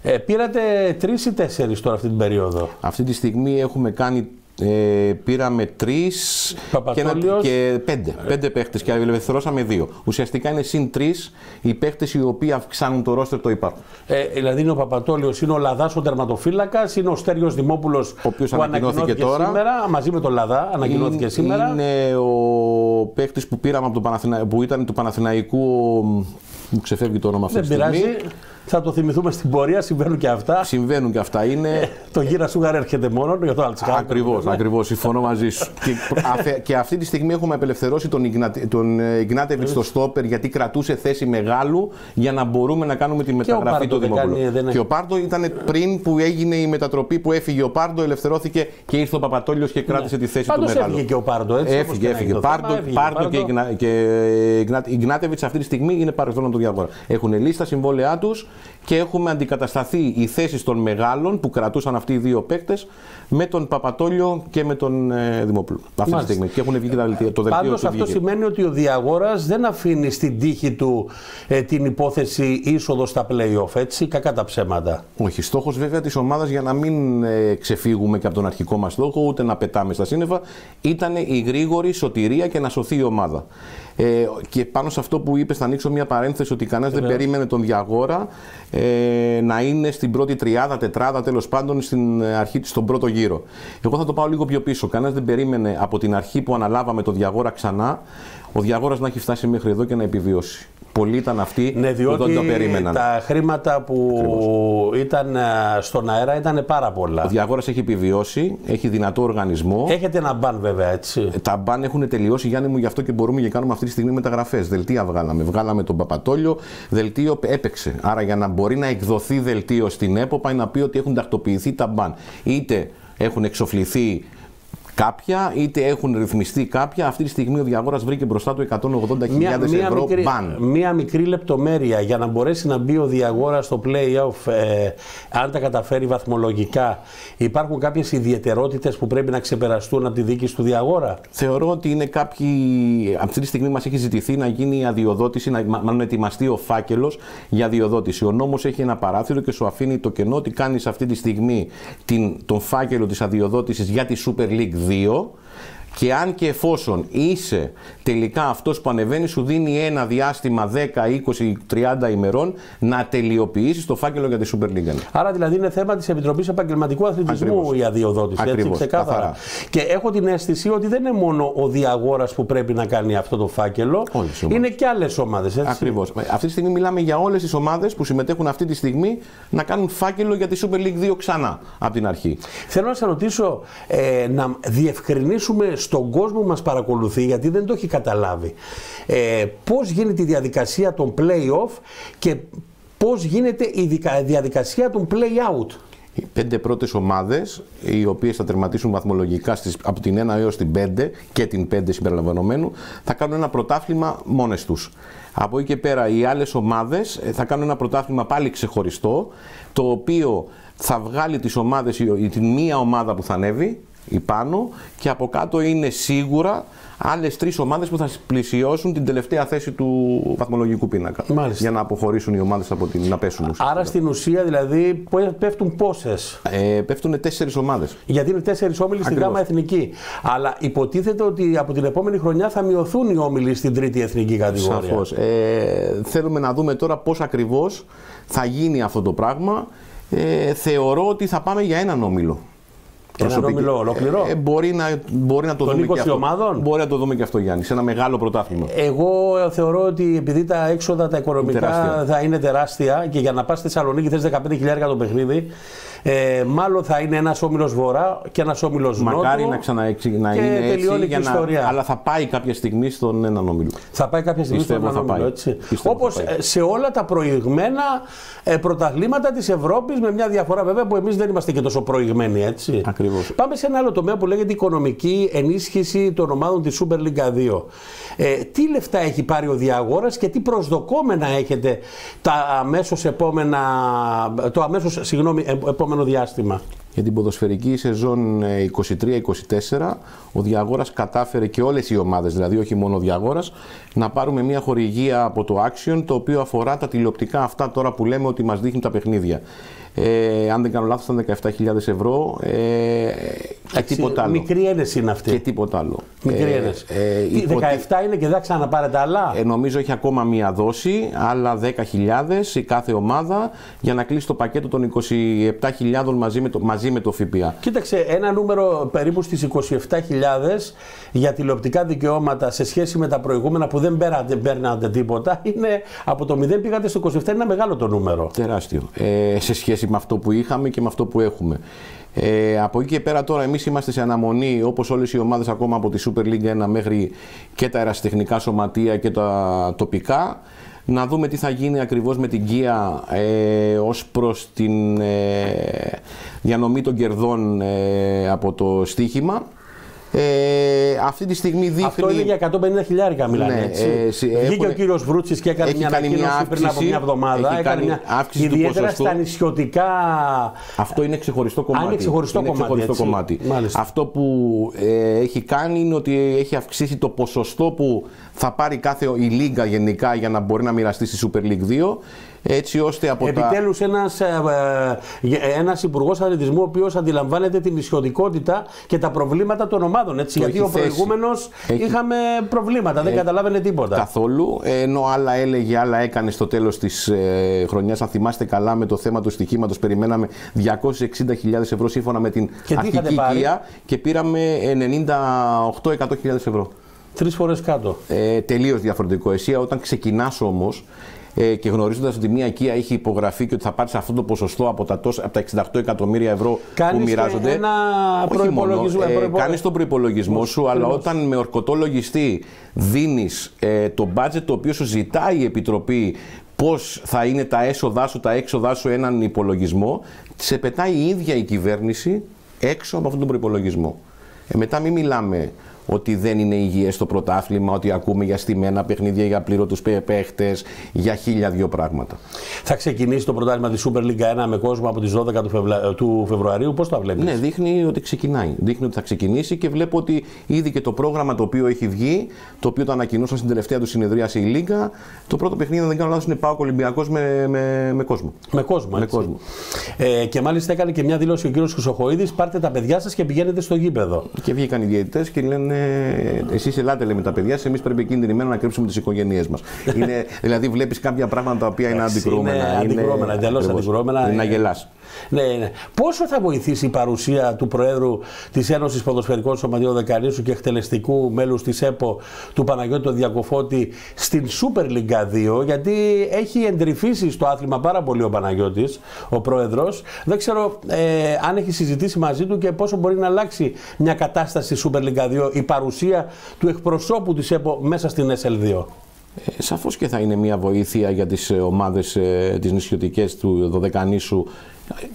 A: Ε, πήρατε τρεις ή τέσσερις τώρα αυτή την περίοδο;
B: Αυτή τη στιγμή έχουμε κάνει ε, πήραμε τρεις και, και πέντε. Ε. Πέντε παίχτες και ελευθερώσαμε δύο. Ουσιαστικά είναι συν τρεις οι παίχτες οι οποίοι αυξάνουν το ρόστερ το υπάρχουν.
A: Ε, δηλαδή είναι ο Παπατόλιο, είναι ο Λαδάς ο τερματοφύλακας, είναι ο Στέριο Δημόπουλος
B: ο οποίος ανακοινώθηκε τώρα.
A: Σήμερα, μαζί με τον Λαδά, ανακοινώθηκε
B: είναι,
A: σήμερα.
B: Είναι ο παίχτης που πήραμε από το Παναθηνα... που ήταν του Παναθηναϊκού. Μου ξεφεύγει το όνομα αυτή
A: τη στιγμή. Θα το θυμηθούμε στην πορεία, συμβαίνουν και αυτά.
B: Συμβαίνουν και αυτά. Είναι... Ε,
A: το γύρα σούγαρ έρχεται μόνο για το Αλτσχάιμερ.
B: Ακριβώ, ναι. ακριβώς. Συμφωνώ μαζί σου. και, και αυτή τη στιγμή έχουμε απελευθερώσει τον, Ιγνατε, τον Ιγνάτεβιτς στο στόπερ γιατί κρατούσε θέση μεγάλου για να μπορούμε να κάνουμε τη μεταγραφή του Δημοπούλου. Και ο Πάρντο ήταν πριν που έγινε η μετατροπή που έφυγε ο Πάρντο, ελευθερώθηκε και ήρθε ο Παπατόλιο και κράτησε τη θέση
A: Πάντως
B: του μεγάλου.
A: Έφυγε και ο Πάρντο, έτσι.
B: Έφυγε, έφυγε. Πάρντο, Πάρντο και, και Ιγνάτεβιτς αυτή τη στιγμή είναι παρελθόν του διαγόρα. Έχουν λύσει τα συμβόλαιά τους και έχουμε αντικατασταθεί οι θέσεις των μεγάλων που κρατούσαν αυτοί οι δύο παίκτες με τον Παπατόλιο και με τον ε, Δημόπουλο. Αυτή τη στιγμή. Και έχουν βγει και τα δελτία. Το
A: δελτίο Πάντως αυτό σημαίνει ότι ο Διαγόρα δεν αφήνει στην τύχη του ε, την υπόθεση είσοδο στα playoff, έτσι, κακά τα ψέματα.
B: Όχι. Στόχος βέβαια της ομάδας για να μην ε, ξεφύγουμε και από τον αρχικό μας στόχο, ούτε να πετάμε στα σύννεφα, ήταν η γρήγορη σωτηρία και να σωθεί η ομάδα. Ε, και πάνω σε αυτό που είπες, θα ανοίξω μια παρένθεση ότι κανένας δεν περίμενε τον Διαγόρα ε, να είναι στην πρώτη τριάδα, τετράδα τέλος πάντων στην αρχή, στον πρώτο γύρο. Εγώ θα το πάω λίγο πιο πίσω. Κανένας δεν περίμενε από την αρχή που αναλάβαμε τον Διαγόρα ξανά ο Διαγόρας να έχει φτάσει μέχρι εδώ και να επιβιώσει. Πολλοί ήταν αυτοί
A: ναι,
B: που δεν το περίμεναν.
A: Τα χρήματα που ήταν στον αέρα ήταν πάρα πολλά.
B: Ο Διαγόρας έχει επιβιώσει, έχει δυνατό οργανισμό.
A: Έχετε ένα μπαν βέβαια, έτσι.
B: Τα μπαν έχουν τελειώσει, Γιάννη μου, γι' αυτό και μπορούμε και κάνουμε αυτή τη στιγμή μεταγραφές. Δελτία βγάλαμε. Βγάλαμε τον Παπατόλιο, δελτίο έπαιξε. Άρα για να μπορεί να εκδοθεί δελτίο στην ΕΠΟ, πάει να πει ότι έχουν τακτοποιηθεί τα μπαν. Είτε έχουν εξοφληθεί κάποια, είτε έχουν ρυθμιστεί κάποια. Αυτή τη στιγμή ο Διαγόρας βρήκε μπροστά του 180.000 ευρώ
A: μικρή,
B: μπαν.
A: Μία μικρή λεπτομέρεια για να μπορέσει να μπει ο Διαγόρας στο play-off, ε, αν τα καταφέρει βαθμολογικά, υπάρχουν κάποιες ιδιαιτερότητες που πρέπει να ξεπεραστούν από τη δίκη του Διαγόρα;
B: Θεωρώ ότι είναι κάποιοι. Αυτή τη στιγμή μας έχει ζητηθεί να γίνει η αδειοδότηση, να μάλλον ετοιμαστεί ο φάκελος για αδειοδότηση. Ο νόμος έχει ένα παράθυρο και σου αφήνει το κενό ότι κάνεις αυτή τη στιγμή την, τον φάκελο της αδειοδότησης για τη Super League 2 Και αν και εφόσον είσαι τελικά αυτός που ανεβαίνει, σου δίνει ένα διάστημα 10, 20, 30 ημερών να τελειοποιήσεις το φάκελο για τη Super League.
A: Άρα δηλαδή είναι θέμα της Επιτροπής Επαγγελματικού Αθλητισμού
B: Ακριβώς.
A: η αδειοδότηση. Έτσι,
B: Ακριβώς,
A: ξεκάθαρα.
B: καθαρά.
A: Και έχω την αίσθηση ότι δεν είναι μόνο ο Διαγόρας που πρέπει να κάνει αυτό το φάκελο.
B: Όλες οι ομάδες.
A: είναι και άλλες ομάδες.
B: Ακριβώς. Αυτή τη στιγμή μιλάμε για όλες τις ομάδες που συμμετέχουν αυτή τη στιγμή να κάνουν φάκελο για τη Super League 2 ξανά από την αρχή.
A: Θέλω να σε ρωτήσω ε, να διευκρινίσουμε στον κόσμο που μας παρακολουθεί, γιατί δεν το έχει καταλάβει, ε, πώς γίνεται η διαδικασία των play-off και πώς γίνεται η δικα- διαδικασία των play-out.
B: Οι πέντε πρώτες ομάδες, οι οποίες θα τερματίσουν βαθμολογικά στις, από την 1 έως την 5 και την 5 συμπεριλαμβανομένου, θα κάνουν ένα πρωτάθλημα μόνες τους. Από εκεί και πέρα οι άλλες ομάδες ε, θα κάνουν ένα πρωτάθλημα πάλι ξεχωριστό, το οποίο θα βγάλει τις ομάδες, η- η- την μία ομάδα που θα ανέβει, η πάνω, και από κάτω είναι σίγουρα άλλες τρεις ομάδες που θα πλησιώσουν την τελευταία θέση του βαθμολογικού πίνακα.
A: Μάλιστα.
B: Για να αποχωρήσουν οι ομάδες από την, να πέσουν. ουσιαστικά.
A: Άρα στην ουσία δηλαδή πο- πέφτουν πόσες;
B: Ε, πέφτουν τέσσερις ομάδες.
A: Γιατί είναι τέσσερις όμιλοι στην
B: Ακριβώς.
A: ΓΑΜΑ Εθνική. Αλλά υποτίθεται ότι από την επόμενη χρονιά θα μειωθούν οι όμιλοι στην τρίτη εθνική κατηγορία.
B: Σαφώς. Ε, θέλουμε να δούμε τώρα πώς ακριβώς θα γίνει αυτό το πράγμα. Ε, θεωρώ ότι θα πάμε για έναν όμιλο.
A: Έναν
B: Προσωπική-
A: όμιλο ολόκληρο;
B: Ε, μπορεί, να, μπορεί να το
A: Των
B: δούμε
A: 20
B: και αυτό.
A: ομάδων;
B: Μπορεί να το δούμε και αυτό Γιάννη, σε ένα μεγάλο πρωτάθλημα.
A: Εγώ θεωρώ ότι επειδή τα έξοδα τα οικονομικά
B: Τεράστια.
A: θα είναι τεράστια και για να πας στη Θεσσαλονίκη θες 15.000 το παιχνίδι, ε, μάλλον θα είναι ένας όμιλος βορρά και ένας όμιλος νότο.
B: Μακάρι να, ξαναεξι... να
A: και
B: είναι έτσι,
A: τελειώνει και
B: για
A: η
B: να...
A: ιστορία.
B: αλλά θα πάει κάποια στιγμή στον έναν όμιλο.
A: Θα πάει κάποια στιγμή
B: Πιστεύω
A: στον
B: θα
A: όμιλο,
B: πάει.
A: έτσι.
B: Πιστεύω
A: Όπως
B: θα πάει.
A: ε, σε όλα τα προηγμένα ε, πρωταθλήματα της Ευρώπης, με μια διαφορά βέβαια που εμείς δεν είμαστε και τόσο προηγμένοι, έτσι.
B: Ακριβώς.
A: Πάμε σε ένα άλλο τομέα που λέγεται οικονομική ενίσχυση των ομάδων της Super League 2. Ε, τι λεφτά έχει πάρει ο Διαγόρας και τι προσδοκόμενα έχετε τα αμέσως επόμενα, το αμέσως συγγνώμη, ε, επόμενο διάστημα.
B: Για την ποδοσφαιρική σεζόν ε, 23-24, ο Διαγόρας κατάφερε και όλες οι ομάδες, δηλαδή όχι μόνο ο Διαγόρας, να πάρουμε μια χορηγία από το Action, το οποίο αφορά τα τηλεοπτικά αυτά τώρα που λέμε ότι μας δείχνουν τα παιχνίδια. Ε, αν δεν κάνω λάθος ήταν 17.000 ευρώ ε, και τίποτα άλλο.
A: Μικρή ένεση είναι αυτή.
B: Και τίποτα άλλο.
A: Μικρή
B: Ε,
A: ένεση.
B: ε,
A: Τι,
B: υποτε-
A: 17 είναι και δεν θα ξαναπάρετε άλλα;
B: ε, νομίζω έχει ακόμα μία δόση, άλλα 10.000 η κάθε ομάδα για να κλείσει το πακέτο των 27.000 μαζί με το, μαζί με το ΦΠΑ.
A: Κοίταξε, ένα νούμερο περίπου στις 27.000 για τηλεοπτικά δικαιώματα σε σχέση με τα προηγούμενα που δεν πέρατε, παίρνατε τίποτα, είναι από το 0 πήγατε στο 27, είναι ένα μεγάλο το νούμερο.
B: Τεράστιο. Ε, σε σχέση με αυτό που είχαμε και με αυτό που έχουμε. Ε, από εκεί και πέρα τώρα εμείς είμαστε σε αναμονή όπως όλες οι ομάδες ακόμα από τη Super League 1 μέχρι και τα ερασιτεχνικά σωματεία και τα τοπικά να δούμε τι θα γίνει ακριβώς με την Kia ε, ως προς την ε, διανομή των κερδών ε, από το στοίχημα. Ε, αυτή τη στιγμή δείχνει...
A: Αυτό είναι για 150 χιλιάρικα μιλάνε.
B: Ναι,
A: έτσι.
B: ε, συ-
A: Βγήκε
B: έχουν-
A: ο κύριος Βρούτσης και έκανε
B: έχει
A: μια
B: κάνει μια
A: ανακοίνωση πριν από
B: αύξηση,
A: μια εβδομάδα.
B: έχει
A: έκανε
B: κάνει
A: μια...
B: αύξηση του
A: Ιδιαίτερα
B: ποσοστού.
A: στα νησιωτικά.
B: Αυτό είναι ξεχωριστό κομμάτι.
A: είναι ξεχωριστό κομμάτι,
B: ξεχωριστό
A: έτσι.
B: κομμάτι.
A: Μάλιστα.
B: Αυτό που ε, έχει κάνει είναι ότι έχει αυξήσει το ποσοστό που θα πάρει κάθε η Λίγκα γενικά για να μπορεί να μοιραστεί στη Super League 2. Έτσι ώστε από τα.
A: Επιτέλους, ένας ένας υπουργός αθλητισμού, ο οποίος αντιλαμβάνεται την νησιωτικότητα και τα προβλήματα των ομάδων. Έτσι,
B: Το
A: γιατί
B: έχει
A: ο
B: θέσει.
A: προηγούμενος
B: Έχει-
A: είχαμε προβλήματα, δεν καταλάβαινε τίποτα.
B: Καθόλου. ε, Ενώ άλλα έλεγε, άλλα έκανε στο τέλος της ε, χρονιάς. Αν θυμάστε καλά με το θέμα του στοιχήματος, περιμέναμε 260.000 ευρώ σύμφωνα με την
A: Και τι είχατε
B: αρχική
A: πάρει;
B: οικία και πήραμε 98-100.000 ευρώ.
A: Τρεις φορές κάτω.
B: Ε, Τελείως διαφορετικό. Εσύ όταν ξεκινάς όμως ε, και γνωρίζοντας ότι μια οικία έχει υπογραφεί και ότι θα πάρει αυτό το ποσοστό από τα, τόσα, από τα 68 εκατομμύρια ευρώ που
A: Κάνεις και
B: μοιράζονται.
A: ένα
B: όχι μόνο,
A: προϋπολογισμό,
B: ε,
A: προϋπο-
B: κάνεις τον προπολογισμό σου, αλλά
A: Ακριβώς.
B: όταν με ορκωτό λογιστή δίνεις ε, το budget το οποίο σου ζητάει η Επιτροπή πώς θα είναι τα έσοδά σου, τα έξοδά σου έναν υπολογισμό, σε πετάει η ίδια η κυβέρνηση έξω από αυτόν τον προπολογισμό. Ε, μετά μην μιλάμε ότι δεν είναι υγιές το πρωτάθλημα, ότι ακούμε για στημένα παιχνίδια, για πλήρωτους παίχτες, για χίλια δυο πράγματα.
A: Θα ξεκινήσει το πρωτάθλημα της Super League 1 με κόσμο από τις 12 του, Φευλα... του Φεβρουαρίου. Πώς το βλέπεις;
B: Ναι, δείχνει ότι ξεκινάει. Δείχνει ότι θα ξεκινήσει και βλέπω ότι ήδη και το πρόγραμμα το οποίο έχει βγει, το οποίο το ανακοινώσαν στην τελευταία του συνεδρίαση η Λίγκα, το πρώτο παιχνίδι, αν δεν κάνω λάθος, είναι Πάο Ολυμπιακός με, με, με κόσμο.
A: Με κόσμο.
B: Με
A: έτσι.
B: κόσμο.
A: Ε, και μάλιστα έκανε και μια δήλωση ο κύριος Χρυσοχοίδης: Πάρτε τα παιδιά σας και πηγαίνετε στο γήπεδο.
B: Και βγήκαν οι διαιτητές και λένε εσείς ελάτε λέει, με τα παιδιά, εμείς πρέπει εκείνη την ημέρα να κρύψουμε τις οικογένειές μας. δηλαδή, βλέπεις κάποια πράγματα τα οποία είναι αντικρούμενα.
A: Είναι αντικρούμενα, εντελώς αντικρούμενα.
B: Είναι να γελάς.
A: Ναι, ναι. Πόσο θα βοηθήσει η παρουσία του Προέδρου της Ένωσης Ποδοσφαιρικών Σωματείων Δεκανήσου και εκτελεστικού μέλους της ΕΠΟ του Παναγιώτη Διακοφώτη στην Super League 2, γιατί έχει εντρυφήσει στο άθλημα πάρα πολύ ο Παναγιώτης, ο Πρόεδρος. Δεν ξέρω ε, αν έχει συζητήσει μαζί του και πόσο μπορεί να αλλάξει μια κατάσταση στη Super League 2 η παρουσία του εκπροσώπου της ΕΠΟ μέσα στην SL2.
B: Ε, σαφώς και θα είναι μια βοήθεια για τις ομάδες ε, τις νησιωτικές του Δωδεκανήσου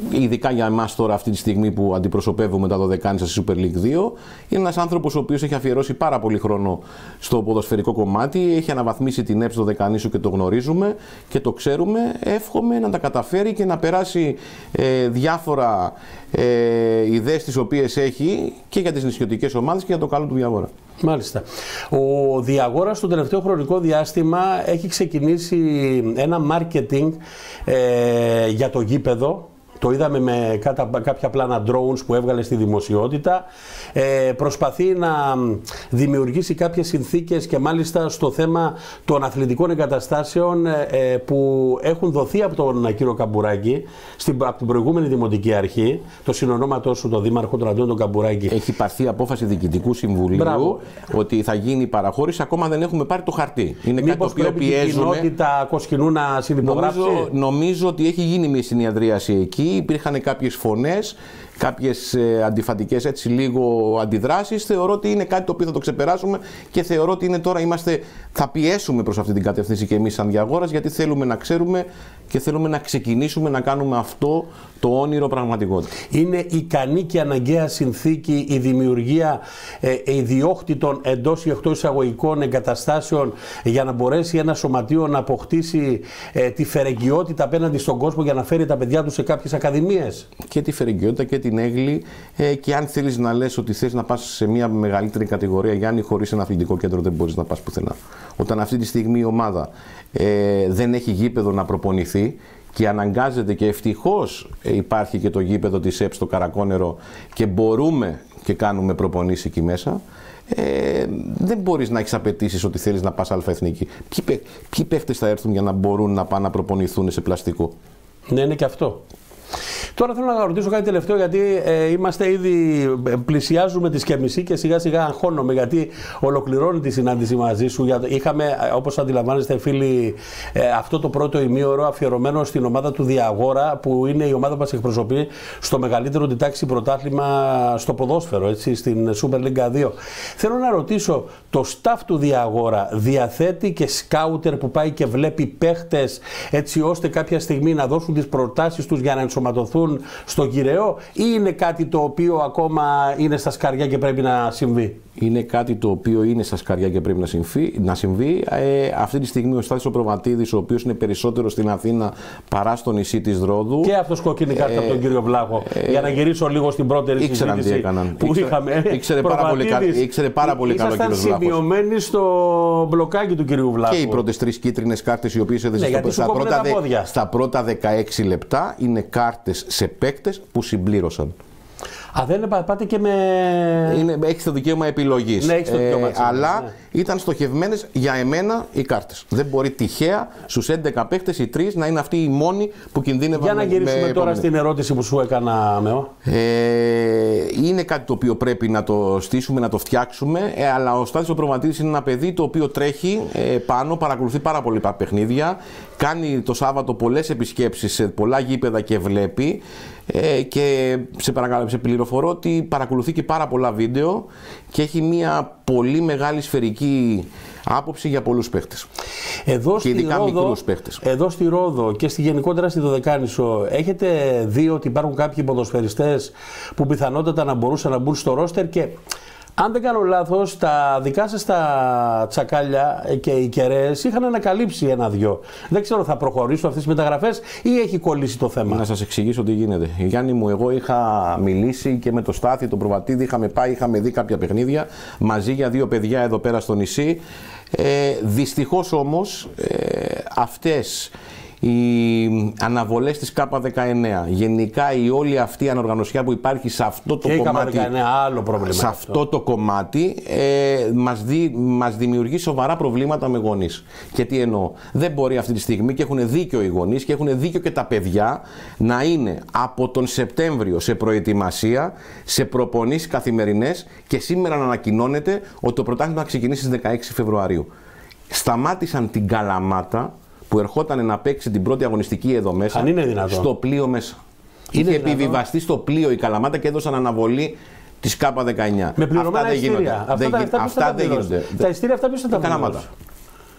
B: ειδικά για εμάς τώρα αυτή τη στιγμή που αντιπροσωπεύουμε τα Δωδεκάνησα στη Super League 2, είναι ένας άνθρωπος ο οποίος έχει αφιερώσει πάρα πολύ χρόνο στο ποδοσφαιρικό κομμάτι, έχει αναβαθμίσει την ΕΠΣ Δωδεκανήσου και το γνωρίζουμε και το ξέρουμε. Εύχομαι να τα καταφέρει και να περάσει ε, διάφορα ε, ιδέες τις οποίες έχει και για τις νησιωτικές ομάδες και για το καλό του Διαγόρα.
A: Μάλιστα. Ο Διαγόρας στο τελευταίο χρονικό διάστημα έχει ξεκινήσει ένα marketing ε, για το γήπεδο το είδαμε με κάποια πλάνα drones που έβγαλε στη δημοσιότητα. Ε, προσπαθεί να δημιουργήσει κάποιες συνθήκες και μάλιστα στο θέμα των αθλητικών εγκαταστάσεων ε, ε, που έχουν δοθεί από τον κύριο Καμπουράκη στην, από την προηγούμενη Δημοτική Αρχή, το συνονόματός σου, τον Δήμαρχο τον Αντώνη τον Καμπουράκη.
B: Έχει πάρθει απόφαση Διοικητικού Συμβουλίου Μπράβο. ότι θα γίνει παραχώρηση, ακόμα δεν έχουμε πάρει το χαρτί.
A: Είναι Μήπως κάτι το οποίο πιέζουμε. η κοινότητα Κοσκινού να συνυπογράψει;
B: Νομίζω, νομίζω ότι έχει γίνει μια συνεδρίαση εκεί υπήρχαν κάποιες φωνές, κάποιες ε, αντιφατικές έτσι λίγο αντιδράσεις. Θεωρώ ότι είναι κάτι το οποίο θα το ξεπεράσουμε και θεωρώ ότι είναι τώρα είμαστε, θα πιέσουμε προς αυτή την κατεύθυνση και εμείς σαν διαγόρας γιατί θέλουμε να ξέρουμε και θέλουμε να ξεκινήσουμε να κάνουμε αυτό το όνειρο πραγματικότητα.
A: Είναι ικανή και αναγκαία συνθήκη η δημιουργία ε, ιδιόκτητων εντός ή εκτός εισαγωγικών εγκαταστάσεων για να μπορέσει ένα σωματείο να αποκτήσει ε, τη φερεγγιότητα απέναντι στον κόσμο για να φέρει τα παιδιά του σε κάποιες ακαδημίες.
B: Και τη φερεγγιότητα και την έγκλη. Ε, και αν θέλεις να λες ότι θες να πας σε μια μεγαλύτερη κατηγορία, Γιάννη, χωρίς ένα αθλητικό κέντρο δεν μπορείς να πας πουθενά. Όταν αυτή τη στιγμή η ομάδα ε, δεν έχει γήπεδο να προπονηθεί και αναγκάζεται και ευτυχώς υπάρχει και το γήπεδο της ΕΠ στο Καρακόνερο και μπορούμε και κάνουμε προπονήσεις εκεί μέσα, ε, δεν μπορείς να έχεις απαιτήσεις ότι θέλεις να πας αλφαεθνική. Ποιοι, ποιοι παίχτες θα έρθουν για να μπορούν να πάνε να προπονηθούν σε πλαστικό;
A: Ναι, είναι και αυτό. Τώρα θέλω να ρωτήσω κάτι τελευταίο, γιατί ε, είμαστε ήδη, ε, πλησιάζουμε τη σκεμισή και σιγά σιγά αγχώνομαι, γιατί ολοκληρώνει τη συνάντηση μαζί σου. Για, είχαμε, ε, όπως αντιλαμβάνεστε, φίλοι, ε, αυτό το πρώτο ημίωρο αφιερωμένο στην ομάδα του Διαγόρα, που είναι η ομάδα που μας εκπροσωπεί στο μεγαλύτερο τάξη πρωτάθλημα στο ποδόσφαιρο, έτσι, στην Super League 2. Θέλω να ρωτήσω, το staff του Διαγόρα διαθέτει και σκάουτερ που πάει και βλέπει παίχτες έτσι ώστε κάποια στιγμή να δώσουν τις προτάσεις τους για να ενσωματωθούν στο Κυραιό ή είναι κάτι το οποίο ακόμα είναι στα σκαριά και πρέπει να συμβεί;
B: Είναι κάτι το οποίο είναι στα σκαριά και πρέπει να συμβεί. Να συμβεί. Ε, αυτή τη στιγμή ο Στάθης ο Προβατίδης, ο οποίος είναι περισσότερο στην Αθήνα παρά στο νησί της Ρόδου.
A: Και αυτός κόκκινη κάρτα ε, από τον κύριο Βλάχο. Ε, για να γυρίσω λίγο στην πρώτη
B: ήξεραν τι έκαναν. Που ήξερε, είχαμε. Ήξερε πάρα πολύ, κα, ήξερε πάρα πολύ καλό ο κύριος
A: Βλάχος. σημειωμένοι στο μπλοκάκι του κυρίου Βλάχου.
B: Και οι πρώτες τρεις κίτρινες κάρτες οι οποίες έδωσε ναι, στα, πρώτα, στα πρώτα 16 λεπτά είναι κάρτες σε παίκτες που συμπλήρωσαν.
A: Α, δεν πάτε και με.
B: Είναι, έχεις το δικαίωμα επιλογής.
A: Ναι, έχεις το δικαίωμα. Ε,
B: αλλά ναι. ήταν στοχευμένες για εμένα οι κάρτες. Δεν μπορεί τυχαία στους 11 παίχτε οι τρεις να είναι αυτοί οι μόνοι που κινδύνευαν.
A: Για να γυρίσουμε με τώρα στην ερώτηση που σου έκανα, Μεώ.
B: Ε, είναι κάτι το οποίο πρέπει να το στήσουμε, να το φτιάξουμε. Ε, αλλά ο Στάθης ο Προβατήρης είναι ένα παιδί το οποίο τρέχει ε, πάνω, παρακολουθεί πάρα πολύ παιχνίδια. Κάνει το Σάββατο πολλές επισκέψεις σε πολλά γήπεδα και βλέπει. Ε, και σε, σε πληροφορώ ότι παρακολουθεί και πάρα πολλά βίντεο και έχει μια πολύ μεγάλη σφαιρική άποψη για πολλούς παίχτες.
A: Εδώ
B: και ειδικά
A: Ρόδο,
B: μικρούς παίχτες.
A: Εδώ στη Ρόδο και στη γενικότερα στη Δωδεκάνησο έχετε δει ότι υπάρχουν κάποιοι ποδοσφαιριστές που πιθανότατα να μπορούσαν να μπουν στο ρόστερ και αν δεν κάνω λάθος, τα δικά σας τα τσακάλια και οι κεραίες είχαν ανακαλύψει ένα-δυο. Δεν ξέρω, θα προχωρήσουν αυτές τι μεταγραφές ή έχει κολλήσει το θέμα;
B: Να σας εξηγήσω τι γίνεται. Γιάννη μου, εγώ είχα μιλήσει και με το Στάθη, τον Προβατίδη, είχαμε πάει, είχαμε δει κάποια παιχνίδια μαζί για δύο παιδιά εδώ πέρα στο νησί. Ε, Δυστυχώς όμως ε, αυτές οι αναβολές της ΚΑΠΑ19, γενικά η όλη αυτή η ανοργανωσιά που υπάρχει σε αυτό το
A: Και η
B: κομμάτι,
A: ΚΑΠΑ19 άλλο πρόβλημα.
B: σε αυτό το κομμάτι ε, μας, δι, μας δημιουργεί σοβαρά προβλήματα με γονείς. Και τι εννοώ, δεν μπορεί αυτή τη στιγμή και έχουν δίκιο οι γονείς και έχουν δίκιο και τα παιδιά να είναι από τον Σεπτέμβριο σε προετοιμασία, σε προπονήσεις καθημερινές και σήμερα να ανακοινώνεται ότι το πρωτάθλημα θα ξεκινήσει στις 16 Φεβρουαρίου. Σταμάτησαν την Καλαμάτα που ερχόταν να παίξει την πρώτη αγωνιστική εδώ μέσα
A: Αν είναι δυνατόν.
B: στο πλοίο μέσα.
A: Είναι
B: Είχε
A: δυνατόν.
B: επιβιβαστεί στο πλοίο η Καλαμάτα και έδωσαν αναβολή της ΚΑΠΑ 19.
A: Με πληρωμένα
B: αυτά δεν γίνονται.
A: ειστήρια. Αυτά,
B: Δεν
A: τα,
B: γι-
A: αυτά, ποιος θα
B: αυτά
A: τα
B: δεν
A: πληρώσει;
B: γίνονται.
A: Τα ειστήρια αυτά ποιος θα τα
B: Η Καλαμάτα.
A: πληρώσει;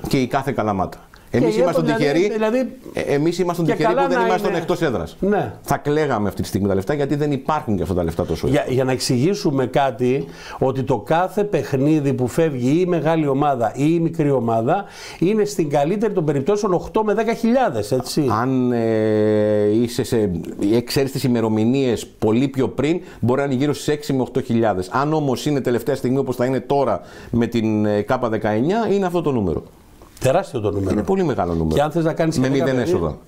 B: Και η κάθε Καλαμάτα. Εμείς
A: η
B: ήμασταν
A: ΕΠΟ, δηλαδή-
B: τυχεροί,
A: δηλαδή-
B: ε, εμείς ήμασταν
A: Και
B: τυχεροί
A: καλά
B: που δεν
A: να
B: ήμασταν
A: είναι.
B: εκτός έδρας.
A: Ναι.
B: Θα κλαίγαμε αυτή τη στιγμή τα λεφτά γιατί δεν υπάρχουν και αυτά τα λεφτά τόσο.
A: Για, για να εξηγήσουμε κάτι, ότι το κάθε παιχνίδι που φεύγει ή η μεγάλη ομάδα ή η μικρή ομάδα είναι στην καλύτερη των περιπτώσεων 8 με 10 χιλιάδες, έτσι.
B: Αν ε, είσαι σε, ε, ξέρεις τις ημερομηνίες πολύ πιο πριν, μπορεί να είναι γύρω στις 6 με 8 χιλιάδες. Αν όμως είναι τελευταία στιγμή όπως θα είναι τώρα με την ε, ΚΑΠΑ 19, είναι αυτό το νούμερο.
A: Τεράστιο το νούμερο.
B: Είναι πολύ μεγάλο νούμερο.
A: Και αν θες να κάνεις
B: με
A: και δέκα
B: μηδέν
A: παιχνίδια-
B: έσοδα.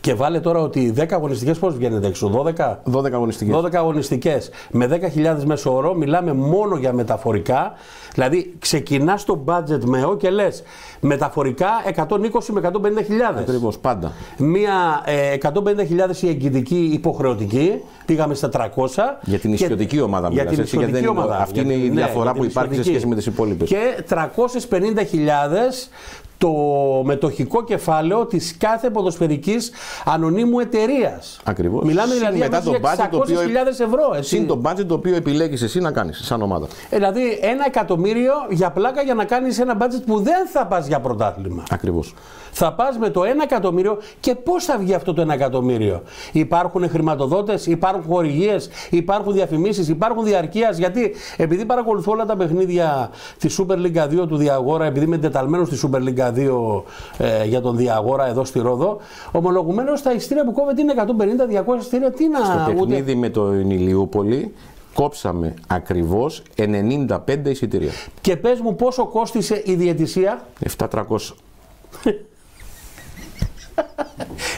A: Και βάλε τώρα ότι οι 10 αγωνιστικές πώς βγαίνετε έξω, 12.
B: 12 αγωνιστικές.
A: 12 αγωνιστικές με 10.000 μέσο όρο, μιλάμε μόνο για μεταφορικά. Δηλαδή, ξεκινάς το budget με ΕΟ και λες μεταφορικά 120 με 150.000.
B: Ακριβώς, πάντα.
A: Μία ε, 150.000 η εγγυητική υποχρεωτική, πήγαμε στα 300.
B: Για την
A: Και-
B: ισιωτική ομάδα
A: για
B: μιλάς,
A: την
B: έτσι, γιατί δεν
A: ισιωτική
B: είναι-
A: ομάδα.
B: αυτή
A: Για
B: είναι η
A: την-
B: διαφορά
A: για
B: που
A: την
B: υπάρχει σε
A: ισιωτική.
B: σχέση με τις υπόλοιπες.
A: Και 350.000 το μετοχικό κεφάλαιο της κάθε ποδοσφαιρικής ανωνύμου εταιρείας.
B: Ακριβώς.
A: Μιλάμε
B: Συν
A: δηλαδή
B: μετά
A: για
B: το budget το οποίο-
A: 600.000 ευρώ. Έτσι.
B: Συν το budget το οποίο επιλέγεις εσύ να κάνεις σαν ομάδα.
A: Ε, Δηλαδή ένα εκατομμύριο για πλάκα για να κάνεις ένα budget που δεν θα πας για πρωτάθλημα.
B: Ακριβώς.
A: Θα πας με το 1 εκατομμύριο και πώς θα βγει αυτό το 1 εκατομμύριο; Υπάρχουν χρηματοδότες, υπάρχουν χορηγίες, υπάρχουν διαφημίσεις, υπάρχουν διαρκείας. Γιατί επειδή παρακολουθώ όλα τα παιχνίδια της Super League 2 του Διαγόρα, επειδή είμαι εντεταλμένος στη Super League 2 ε, για τον Διαγόρα εδώ στη Ρόδο, ομολογουμένως τα ειστήρια που κόβεται είναι 150-200 ειστήρια. Τι να
B: Το
A: ούτε-
B: παιχνίδι με το Ηλιούπολη κόψαμε ακριβώς 95 εισιτήρια.
A: Και πες μου πόσο κόστισε η διαιτησία;
B: 700. [laughs]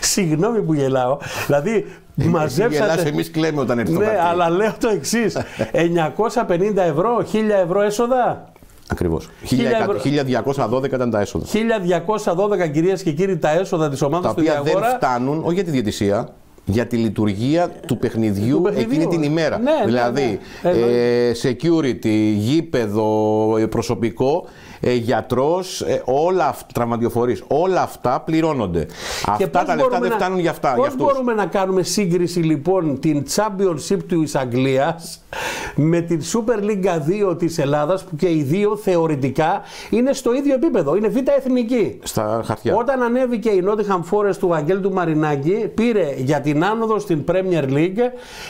A: Συγγνώμη που γελάω. Δηλαδή, μαζέψατε.
B: Γελάς, εμείς κλαίμε όταν έρθει το
A: Ναι,
B: χαρτί.
A: αλλά λέω το εξής. [laughs] 950 ευρώ, 1000 ευρώ έσοδα;
B: Ακριβώς.
A: Χίλια ευρώ.
B: 1212 ήταν τα έσοδα.
A: 1212 κυρίες και κύριοι τα έσοδα της
B: Τα
A: ομάδα του
B: οποία δεν
A: Διαγόρα.
B: φτάνουν, όχι για τη διαιτησία, για τη λειτουργία του παιχνιδιού,
A: Του παιχνιδιού.
B: εκείνη την ημέρα.
A: Ναι, ναι,
B: δηλαδή,
A: ναι.
B: ε, security, γήπεδο, ε, προσωπικό, ε, γιατρός, ε, όλα αυτά, τραυματιοφορείς, όλα αυτά πληρώνονται. Αυτά
A: πώς
B: τα λεφτά
A: μπορούμε
B: δεν
A: να-
B: φτάνουν για αυτά.
A: Πώς
B: για αυτούς.
A: μπορούμε να κάνουμε σύγκριση λοιπόν την Championship της Αγγλίας με την Super League 2 της Ελλάδας που και οι δύο θεωρητικά είναι στο ίδιο επίπεδο, είναι β' εθνική.
B: Στα χαρτιά.
A: Όταν ανέβηκε η Nottingham Forest του Αγγέλ του Μαρινάκη, πήρε για την άνοδο στην Premier League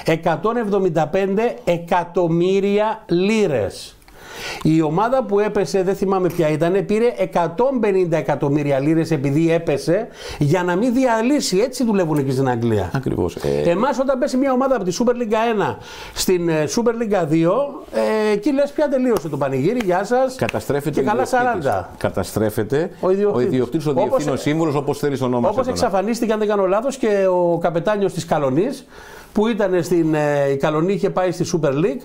A: 175 εκατομμύρια λίρες. Η ομάδα που έπεσε, δεν θυμάμαι ποια ήταν, πήρε 150 εκατομμύρια λίρες επειδή έπεσε για να μην διαλύσει. Έτσι δουλεύουν εκεί στην Αγγλία.
B: Ακριβώς. Ε,
A: Εμάς όταν πέσει μια ομάδα από τη Super League 1 στην ε, Super League 2, ε, εκεί λες πια τελείωσε το πανηγύρι, γεια σας.
B: Καταστρέφεται
A: και
B: ο
A: καλά
B: ιδιοκτήτης.
A: 40.
B: Καταστρέφεται
A: Ο ιδιοκτήτης.
B: ο ιδιοκτήτης, ο
A: Όπως-
B: διευθύνων σύμβουλος, όπως θέλεις ονόμασε
A: Όπως
B: τον.
A: εξαφανίστηκε, αν δεν κάνω λάθος, και ο καπετάνιος της Καλονής, που ήταν στην. ε, η Καλονή είχε πάει στη Super League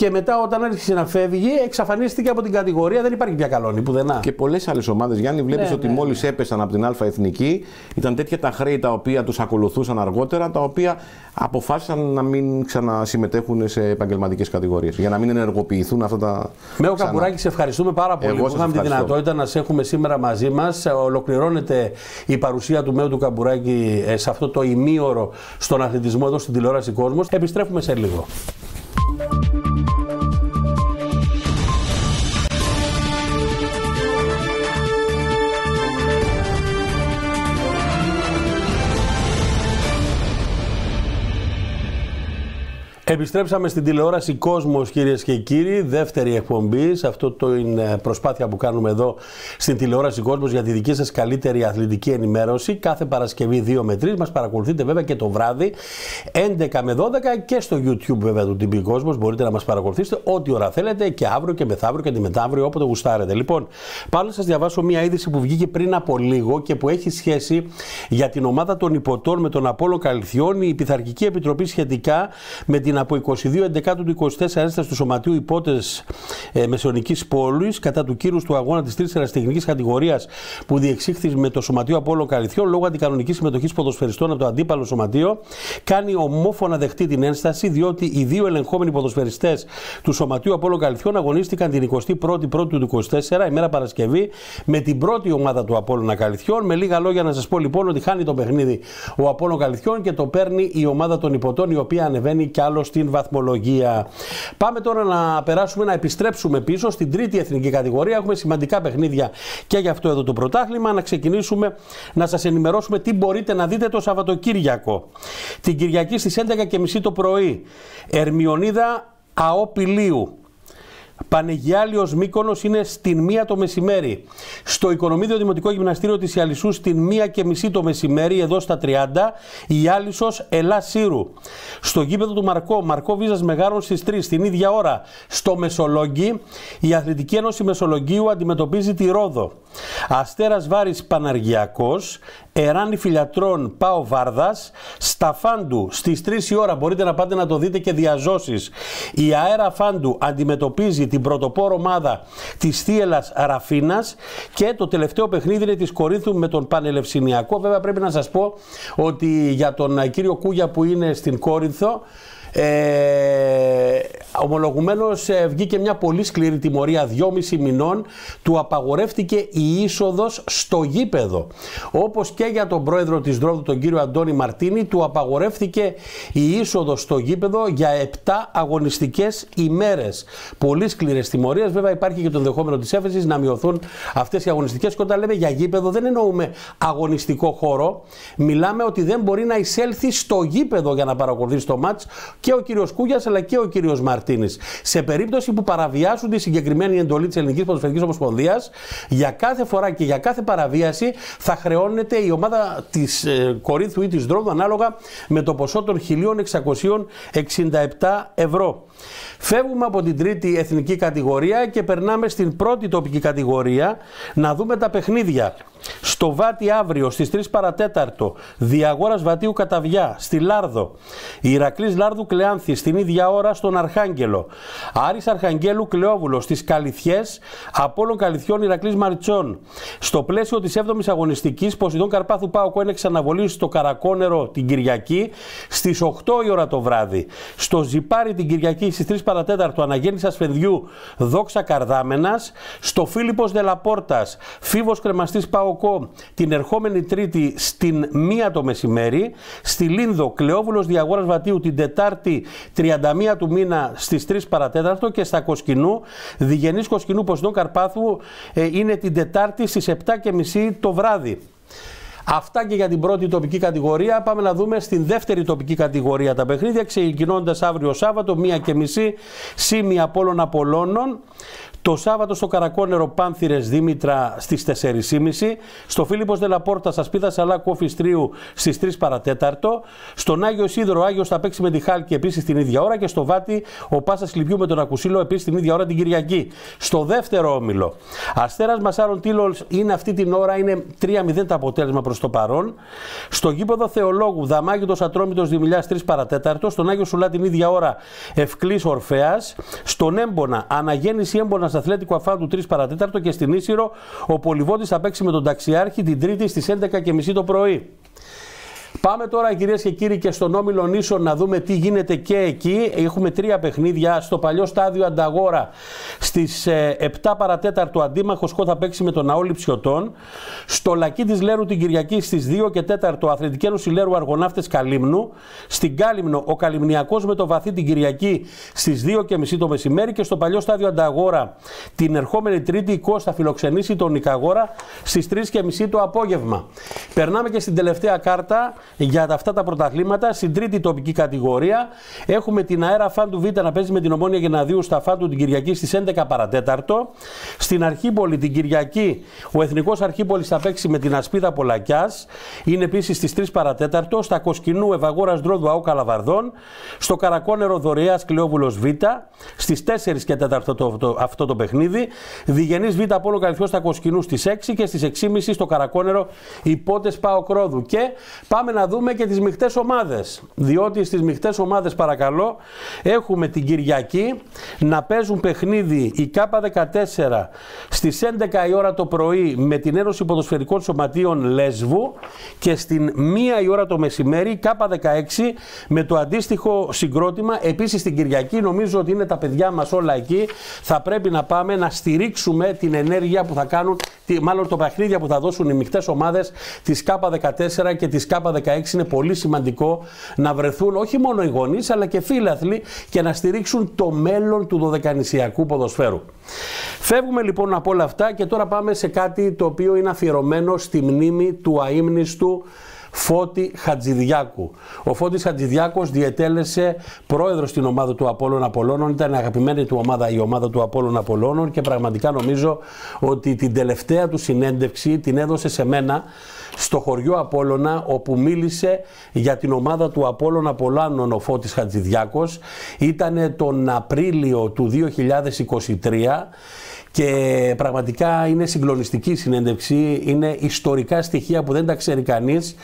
A: και μετά όταν άρχισε να φεύγει, εξαφανίστηκε από την κατηγορία. Δεν υπάρχει πια Καλονή πουθενά.
B: Και πολλές άλλες ομάδες, Γιάννη, βλέπεις
A: Ναι,
B: ότι
A: ναι,
B: μόλις έπεσαν από την Α Εθνική, ήταν τέτοια τα χρέη τα οποία τους ακολουθούσαν αργότερα, τα οποία αποφάσισαν να μην ξανασυμμετέχουν σε επαγγελματικές κατηγορίες. Για να μην ενεργοποιηθούν αυτά τα.
A: Μέο
B: ξανά.
A: Καπουράκη, σε ευχαριστούμε πάρα πολύ
B: Εγώ
A: που
B: σας
A: είχαμε τη
B: ευχαριστώ.
A: δυνατότητα να σε έχουμε σήμερα μαζί μας. Ολοκληρώνεται η παρουσία του Μέου του Καπουράκη ε, σε αυτό το ημίωρο στον αθλητισμό εδώ στην τηλεόραση Κόσμος. Επιστρέφουμε σε λίγο. Επιστρέψαμε στην τηλεόραση Κόσμος κυρίες και κύριοι, δεύτερη εκπομπή σε αυτό το είναι προσπάθεια που κάνουμε εδώ στην τηλεόραση Κόσμος για τη δική σας καλύτερη αθλητική ενημέρωση. Κάθε Παρασκευή 2 με 3, μας παρακολουθείτε βέβαια και το βράδυ 11 με 12 και στο YouTube βέβαια του TV Κόσμος. Μπορείτε να μας παρακολουθήσετε ό,τι ώρα θέλετε και αύριο και μεθαύριο και τη μεταύριο όποτε γουστάρετε. Λοιπόν, πάλι σας διαβάσω μια είδηση που βγήκε πριν από λίγο και που έχει σχέση για την ομάδα των υποτών με τον Απόλο Καλυθιών η Πειθαρχική Επιτροπή σχετικά με την από 22 Εντεκάτου του 24 ένσταση του Σωματείου Υπότες ε, Μεσαιωνικής Πόλης κατά του κύρους του αγώνα της τρίτης ερασιτεχνική κατηγορίας που διεξήχθη με το Σωματείο Απόλο Καλυθιών λόγω αντικανονικής συμμετοχής ποδοσφαιριστών από το αντίπαλο Σωματείο, κάνει ομόφωνα δεχτεί την ένσταση διότι οι δύο ελεγχόμενοι ποδοσφαιριστές του Σωματείου Απόλο Καλυθιών αγωνίστηκαν την 21η Πρώτη του 24, ημέρα Παρασκευή, με την πρώτη ομάδα του Απόλο Καλυθιών. Με λίγα λόγια να σας πω λοιπόν ότι χάνει το παιχνίδι ο Απόλο Καλυθιών και το παίρνει η ομάδα των υποτών η οποία ανεβαίνει κι άλλος στην βαθμολογία. Πάμε τώρα να περάσουμε να επιστρέψουμε πίσω στην τρίτη εθνική κατηγορία. Έχουμε σημαντικά παιχνίδια και για αυτό εδώ το πρωτάθλημα. Να ξεκινήσουμε να σας ενημερώσουμε τι μπορείτε να δείτε το Σαββατοκύριακο. Την Κυριακή στις 11.30 το πρωί. Ερμιονίδα Αόπιλίου. Πανεγιάλιος Μύκονος είναι στην μία το μεσημέρι. Στο Οικονομίδιο Δημοτικό Γυμναστήριο της Ιαλισσού στην μία και μισή το μεσημέρι, εδώ στα 30, η Ιάλισσος Ελά Σύρου. Στο γήπεδο του Μαρκό, Μαρκό Βίζας Μεγάρων στις 3, την ίδια ώρα. Στο Μεσολόγγι, η Αθλητική Ένωση Μεσολογγίου αντιμετωπίζει τη Ρόδο. Αστέρας Βάρης Παναργιακός, Εράνη Φιλιατρών Πάο Βάρδας, Σταφάντου στις 3 η ώρα μπορείτε να πάτε να το δείτε και διαζώσεις. Η Αέρα Φάντου αντιμετωπίζει την πρωτοπόρο ομάδα της Θίελας Ραφίνας και το τελευταίο παιχνίδι είναι της Κορίνθου με τον Πανελευσινιακό. Βέβαια πρέπει να σας πω ότι για τον κύριο Κούγια που είναι στην Κόρινθο ε, ομολογουμένως ε, βγήκε μια πολύ σκληρή τιμωρία 2,5 μηνών. Του απαγορεύτηκε η είσοδος στο γήπεδο. Όπως και για τον πρόεδρο της Δρόδου τον κύριο Αντώνη Μαρτίνη του απαγορεύτηκε η είσοδος στο γήπεδο για 7 αγωνιστικές ημέρες. Πολύ σκληρές τιμωρίες. Βέβαια υπάρχει και το ενδεχόμενο της έφεσης να μειωθούν αυτές οι αγωνιστικές. Και όταν λέμε για γήπεδο δεν εννοούμε αγωνιστικό χώρο. Μιλάμε ότι δεν μπορεί να εισέλθει στο γήπεδο για να παρακολουθήσει το μάτς και ο κύριος Κούγιας αλλά και ο κύριος Μαρτίνης. Σε περίπτωση που παραβιάσουν τη συγκεκριμένη εντολή της Ελληνικής Ποδοσφαιρικής Ομοσπονδίας, για κάθε φορά και για κάθε παραβίαση θα χρεώνεται η ομάδα της ε, Κορίνθου ή της Δρόμου ανάλογα με το ποσό των 1.667 ευρώ. Φεύγουμε από την τρίτη εθνική κατηγορία και περνάμε στην πρώτη τοπική κατηγορία να δούμε τα παιχνίδια. Στο Βάτι αύριο στις 3 παρατέταρτο, Διαγόρας Βατίου Καταβιά, στη Λάρδο, Ηρακλής Λάρδου Κλεάνθη, στην ίδια ώρα στον Αρχάγγελο, Άρης Αρχαγγέλου Κλεόβουλος, στις Καλυθιές, Απόλλων Καλυθιών Ηρακλής Μαριτσών. Στο πλαίσιο της 7ης αγωνιστικής, Ποσειδών Καρπάθου Πάο Κόνεξ αναβολή στο Καρακόνερο την Κυριακή, στις 8 η ώρα το βράδυ. Στο Ζιπάρι την Κυριακή στις 3 παρατέταρτο, Αναγέννης Ασφενδιού, Δόξα Καρδάμενας, στο Φίλιππος Δελαπόρτας, Φίβος Κρεμαστής Πάο την ερχόμενη Τρίτη στην μία το μεσημέρι. Στη Λίνδο, Κλεόβουλος Διαγόρας Βατίου την Τετάρτη 31 του μήνα στις 3 παρατέταρτο και στα Κοσκινού, Διγενής Κοσκινού Ποσδόν Καρπάθου ε, είναι την Τετάρτη στις 7.30 το βράδυ. Αυτά και για την πρώτη τοπική κατηγορία. Πάμε να δούμε στην δεύτερη τοπική κατηγορία τα παιχνίδια. Ξεκινώντας αύριο Σάββατο, μία και μισή, Σίμη Απόλων Απολώνων. Το Σάββατο στο Καρακόνερο Πάνθυρες Δήμητρα στις 4.30. Στο Φίλιππος Δελαπόρτα Ασπίδα Σαλάκου Οφιστρίου στις 3 παρατέταρτο. Στον Άγιο Σίδρο Άγιος θα παίξει με τη Χάλκη επίσης την ίδια ώρα. Και στο Βάτι ο Πάσας Λιπιού με τον Ακουσίλο επίσης την ίδια ώρα την Κυριακή. Στο δεύτερο όμιλο. Αστέρας Μασάρων Τίλολς είναι αυτή την ώρα, είναι 3-0 το αποτέλεσμα προς το παρόν. Στο γήπεδο Θεολόγου Δαμάγιο Ατρόμητος Δημηλιάς 3 παρατέταρτο. Στον Άγιο Σουλά την ίδια ώρα Ευκλής Ορφαία. Στον Έμπονα Αναγέννηση Έμπονα Αθλέτικο Αφάντου 3 παρατέταρτο και στην Ίσυρο ο Πολυβότη θα παίξει με τον Ταξιάρχη την Τρίτη στις 11.30 το πρωί. Πάμε τώρα κυρίες και κύριοι και στον Όμιλο Νήσο να δούμε τι γίνεται και εκεί. Έχουμε τρία παιχνίδια στο παλιό στάδιο Ανταγόρα. Στις 7 ε, παρατέταρτο αντίμαχος Σκό θα παίξει με τον Αόλη Ψιωτών. Στο Λακί της Λέρου την Κυριακή στις 2 και 4 Αθλητική Ένωση Λέρου Αργοναύτε Καλύμνου. Στην Κάλυμνο ο Καλυμνιακός με το βαθύ την Κυριακή στις 2 και μισή το μεσημέρι. Και στο παλιό στάδιο Ανταγόρα την ερχόμενη Τρίτη η Κώστα φιλοξενήσει τον Νικαγόρα στις 3 και μισή το απόγευμα. Περνάμε και στην τελευταία κάρτα για αυτά τα πρωταθλήματα. Στην τρίτη τοπική κατηγορία έχουμε την αέρα Φάντου Β να παίζει με την Ομόνια Γεναδίου στα Φάντου την Κυριακή στις 11 παρατέταρτο. Στην Αρχίπολη την Κυριακή ο Εθνικός Αρχίπολης θα παίξει με την Ασπίδα Πολακιάς. Είναι επίσης στις 3 παρατέταρτο. Στα Κοσκινού Ευαγόρας Ντρόδου Αού Καλαβαρδών. Στο Καρακόνερο Δωρεάς Κλεόβουλο Β. Στις 4 και 4 το, το, αυτό το παιχνίδι. Διγενής Β Πόλο Καλυφιό στα Κοσκινού στις 6 και στις 6.30 στο Καρακόνερο Υπότες Πάο Κρόδου. Και πάμε να να δούμε και τις μειχτές ομάδες. Διότι στις μειχτές ομάδες παρακαλώ έχουμε την Κυριακή να παίζουν παιχνίδι η ΚΑΠΑ 14 στις 11 η ώρα το πρωί με την Ένωση Ποδοσφαιρικών Σωματείων Λέσβου και στην 1 η ώρα το μεσημέρι ΚΑΠΑ 16 με το αντίστοιχο συγκρότημα. Επίσης την Κυριακή νομίζω ότι είναι τα παιδιά μας όλα εκεί. Θα πρέπει να πάμε να στηρίξουμε την ενέργεια που θα κάνουν, μάλλον το παιχνίδια που θα δώσουν οι μειχτές ομάδες της ΚΑΠΑ 14 και της ΚΑΠΑ 16 16 είναι πολύ σημαντικό να βρεθούν όχι μόνο οι γονείς αλλά και φίλαθλοι και να στηρίξουν το μέλλον του δωδεκανησιακού ποδοσφαίρου. Φεύγουμε λοιπόν από όλα αυτά και τώρα πάμε σε κάτι το οποίο είναι αφιερωμένο στη μνήμη του αείμνηστου Φώτη Χατζηδιάκου. Ο Φώτης Χατζηδιάκος διετέλεσε πρόεδρος στην ομάδα του Απόλλων Απολώνων. Ήταν αγαπημένη του ομάδα η ομάδα του Απόλλων Απολώνων και πραγματικά νομίζω ότι την τελευταία του συνέντευξη την έδωσε σε μένα στο χωριό Απόλλωνα όπου μίλησε για την ομάδα του Απόλλων Απολάνων ο Φώτης Χατζηδιάκος. Ήταν τον Απρίλιο του 2023 και πραγματικά είναι συγκλονιστική συνέντευξη, είναι ιστορικά στοιχεία που δεν τα ξέρει κανείς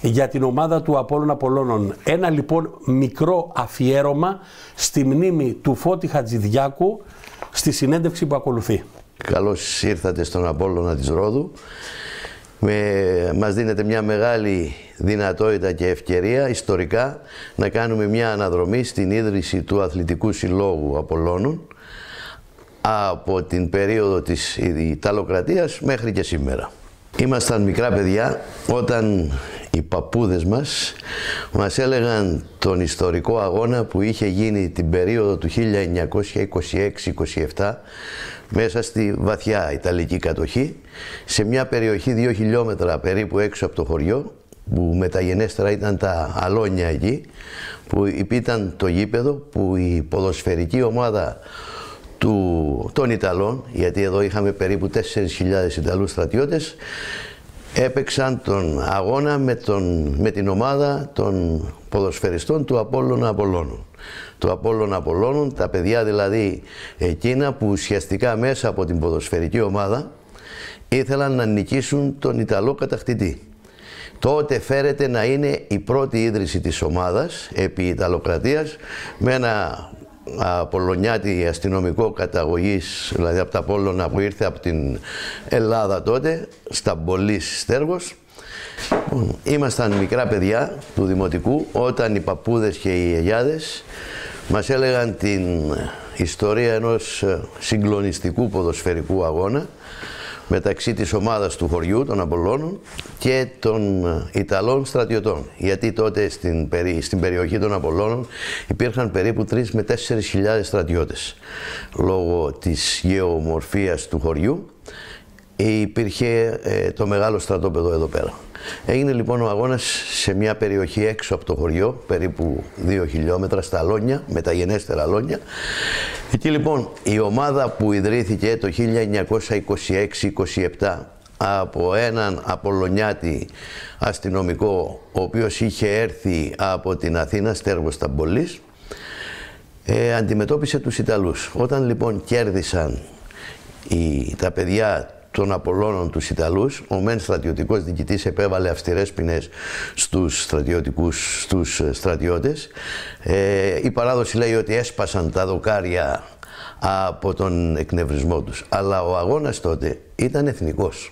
A: για την ομάδα του Απόλλων Απολώνων. Ένα λοιπόν μικρό αφιέρωμα στη μνήμη του Φώτη Χατζηδιάκου στη συνέντευξη που ακολουθεί.
C: Καλώς ήρθατε στον Απόλλωνα της Ρόδου. Με, μας δίνεται μια μεγάλη δυνατότητα και ευκαιρία ιστορικά να κάνουμε μια αναδρομή στην ίδρυση του Αθλητικού Συλλόγου Απολώνων από την περίοδο της Ιταλοκρατίας μέχρι και σήμερα. Ήμασταν μικρά παιδιά όταν οι παππούδες μας μας έλεγαν τον ιστορικό αγώνα που είχε γίνει την περίοδο του 1926-27 μέσα στη βαθιά Ιταλική κατοχή σε μια περιοχή δύο χιλιόμετρα περίπου έξω από το χωριό που μεταγενέστερα ήταν τα αλόνια εκεί που ήταν το γήπεδο που η ποδοσφαιρική ομάδα του, των Ιταλών, γιατί εδώ είχαμε περίπου 4.000 Ιταλούς στρατιώτες, έπαιξαν τον αγώνα με, τον, με την ομάδα των ποδοσφαιριστών του Απόλλωνα Απολώνων. Του Απόλλωνα Απολώνων, τα παιδιά δηλαδή εκείνα που ουσιαστικά μέσα από την ποδοσφαιρική ομάδα ήθελαν να νικήσουν τον Ιταλό κατακτητή. Τότε φέρεται να είναι η πρώτη ίδρυση της ομάδας επί Ιταλοκρατίας με ένα Απολωνιάτη αστυνομικό καταγωγής, δηλαδή από τα Πόλωνα που ήρθε από την Ελλάδα τότε, στα Μπολής Στέργος. Λοιπόν, ήμασταν μικρά παιδιά του Δημοτικού όταν οι παππούδες και οι αγιάδες μας έλεγαν την ιστορία ενός συγκλονιστικού ποδοσφαιρικού αγώνα μεταξύ της ομάδας του χωριού, των Απολώνων και των Ιταλών στρατιωτών. Γιατί τότε στην, στην περιοχή των Απολώνων υπήρχαν περίπου 3 με 4 χιλιάδες στρατιώτες. Λόγω της γεωμορφίας του χωριού υπήρχε ε, το μεγάλο στρατόπεδο εδώ πέρα. Έγινε λοιπόν ο αγώνας σε μια περιοχή έξω από το χωριό, περίπου 2 χιλιόμετρα στα Αλόνια, με τα γενέστερα Αλόνια. Εκεί λοιπόν η ομάδα που ιδρύθηκε το 1926-27 από έναν Απολωνιάτη αστυνομικό, ο οποίος είχε έρθει από την Αθήνα, στέργος Ταμπολής, ε, αντιμετώπισε τους Ιταλούς. Όταν λοιπόν κέρδισαν οι, τα παιδιά των Απολώνων τους Ιταλούς. Ο μεν στρατιωτικός διοικητής επέβαλε αυστηρές ποινές στους στρατιωτικούς, στους στρατιώτες. Ε, η παράδοση λέει ότι έσπασαν τα δοκάρια από τον εκνευρισμό τους. Αλλά ο αγώνας τότε ήταν εθνικός.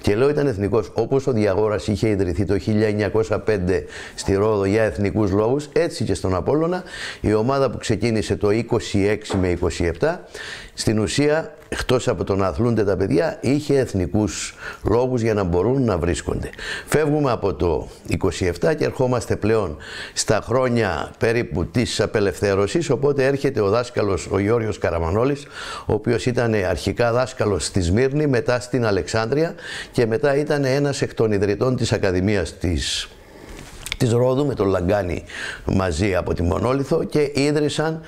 C: Και λέω ήταν εθνικός. Όπως ο Διαγόρας είχε ιδρυθεί το 1905 στη Ρόδο για εθνικούς λόγους, έτσι και στον Απόλλωνα η ομάδα που ξεκίνησε το 26 με 27 στην ουσία εκτός από το να αθλούνται τα παιδιά, είχε εθνικούς λόγους για να μπορούν να βρίσκονται. Φεύγουμε από το 27 και ερχόμαστε πλέον στα χρόνια περίπου της απελευθέρωσης, οπότε έρχεται ο δάσκαλος ο Γιώργος Καραμανόλης, ο οποίος ήταν αρχικά δάσκαλος στη Σμύρνη, μετά μετά στην Αλεξάνδρεια και μετά ήταν ένας εκ των ιδρυτών της Ακαδημίας της της Ρόδου με τον Λαγκάνη μαζί από τη Μονόλιθο και ίδρυσαν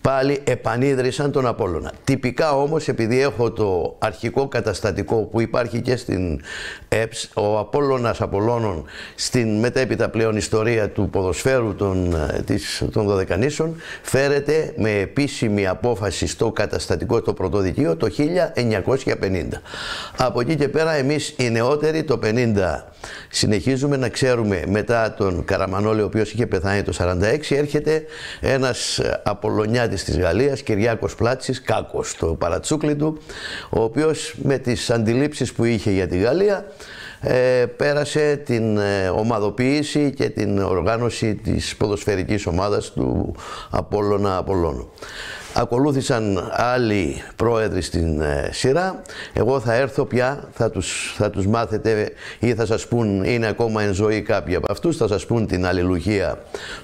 C: πάλι επανίδρυσαν τον Απόλλωνα. Τυπικά όμως επειδή έχω το αρχικό καταστατικό που υπάρχει και στην ΕΠΣ, ο Απόλλωνας Απολλώνων στην μετέπειτα πλέον ιστορία του ποδοσφαίρου των, ε, της, των Δωδεκανήσων φέρεται με επίσημη απόφαση στο καταστατικό το πρωτοδικείο το 1950. Από εκεί και πέρα εμείς οι νεότεροι το 50 συνεχίζουμε να ξέρουμε μετά τον Καραμανόλη ο οποίος είχε πεθάνει το 46 έρχεται ένας Απολλωνιάτης της Γαλλίας Κυριάκος Πλάτσης, Κάκος το παρατσούκλι του ο οποίος με τις αντιλήψεις που είχε για τη Γαλλία ε, πέρασε την ε, ομαδοποίηση και την οργάνωση της ποδοσφαιρικής ομάδας του Απόλλωνα Απολλώνου. Ακολούθησαν άλλοι πρόεδροι στην ε, σειρά. Εγώ θα έρθω πια, θα τους, θα τους μάθετε ή θα σας πούν, είναι ακόμα εν ζωή κάποιοι από αυτούς, θα σας πούν την αλληλουχία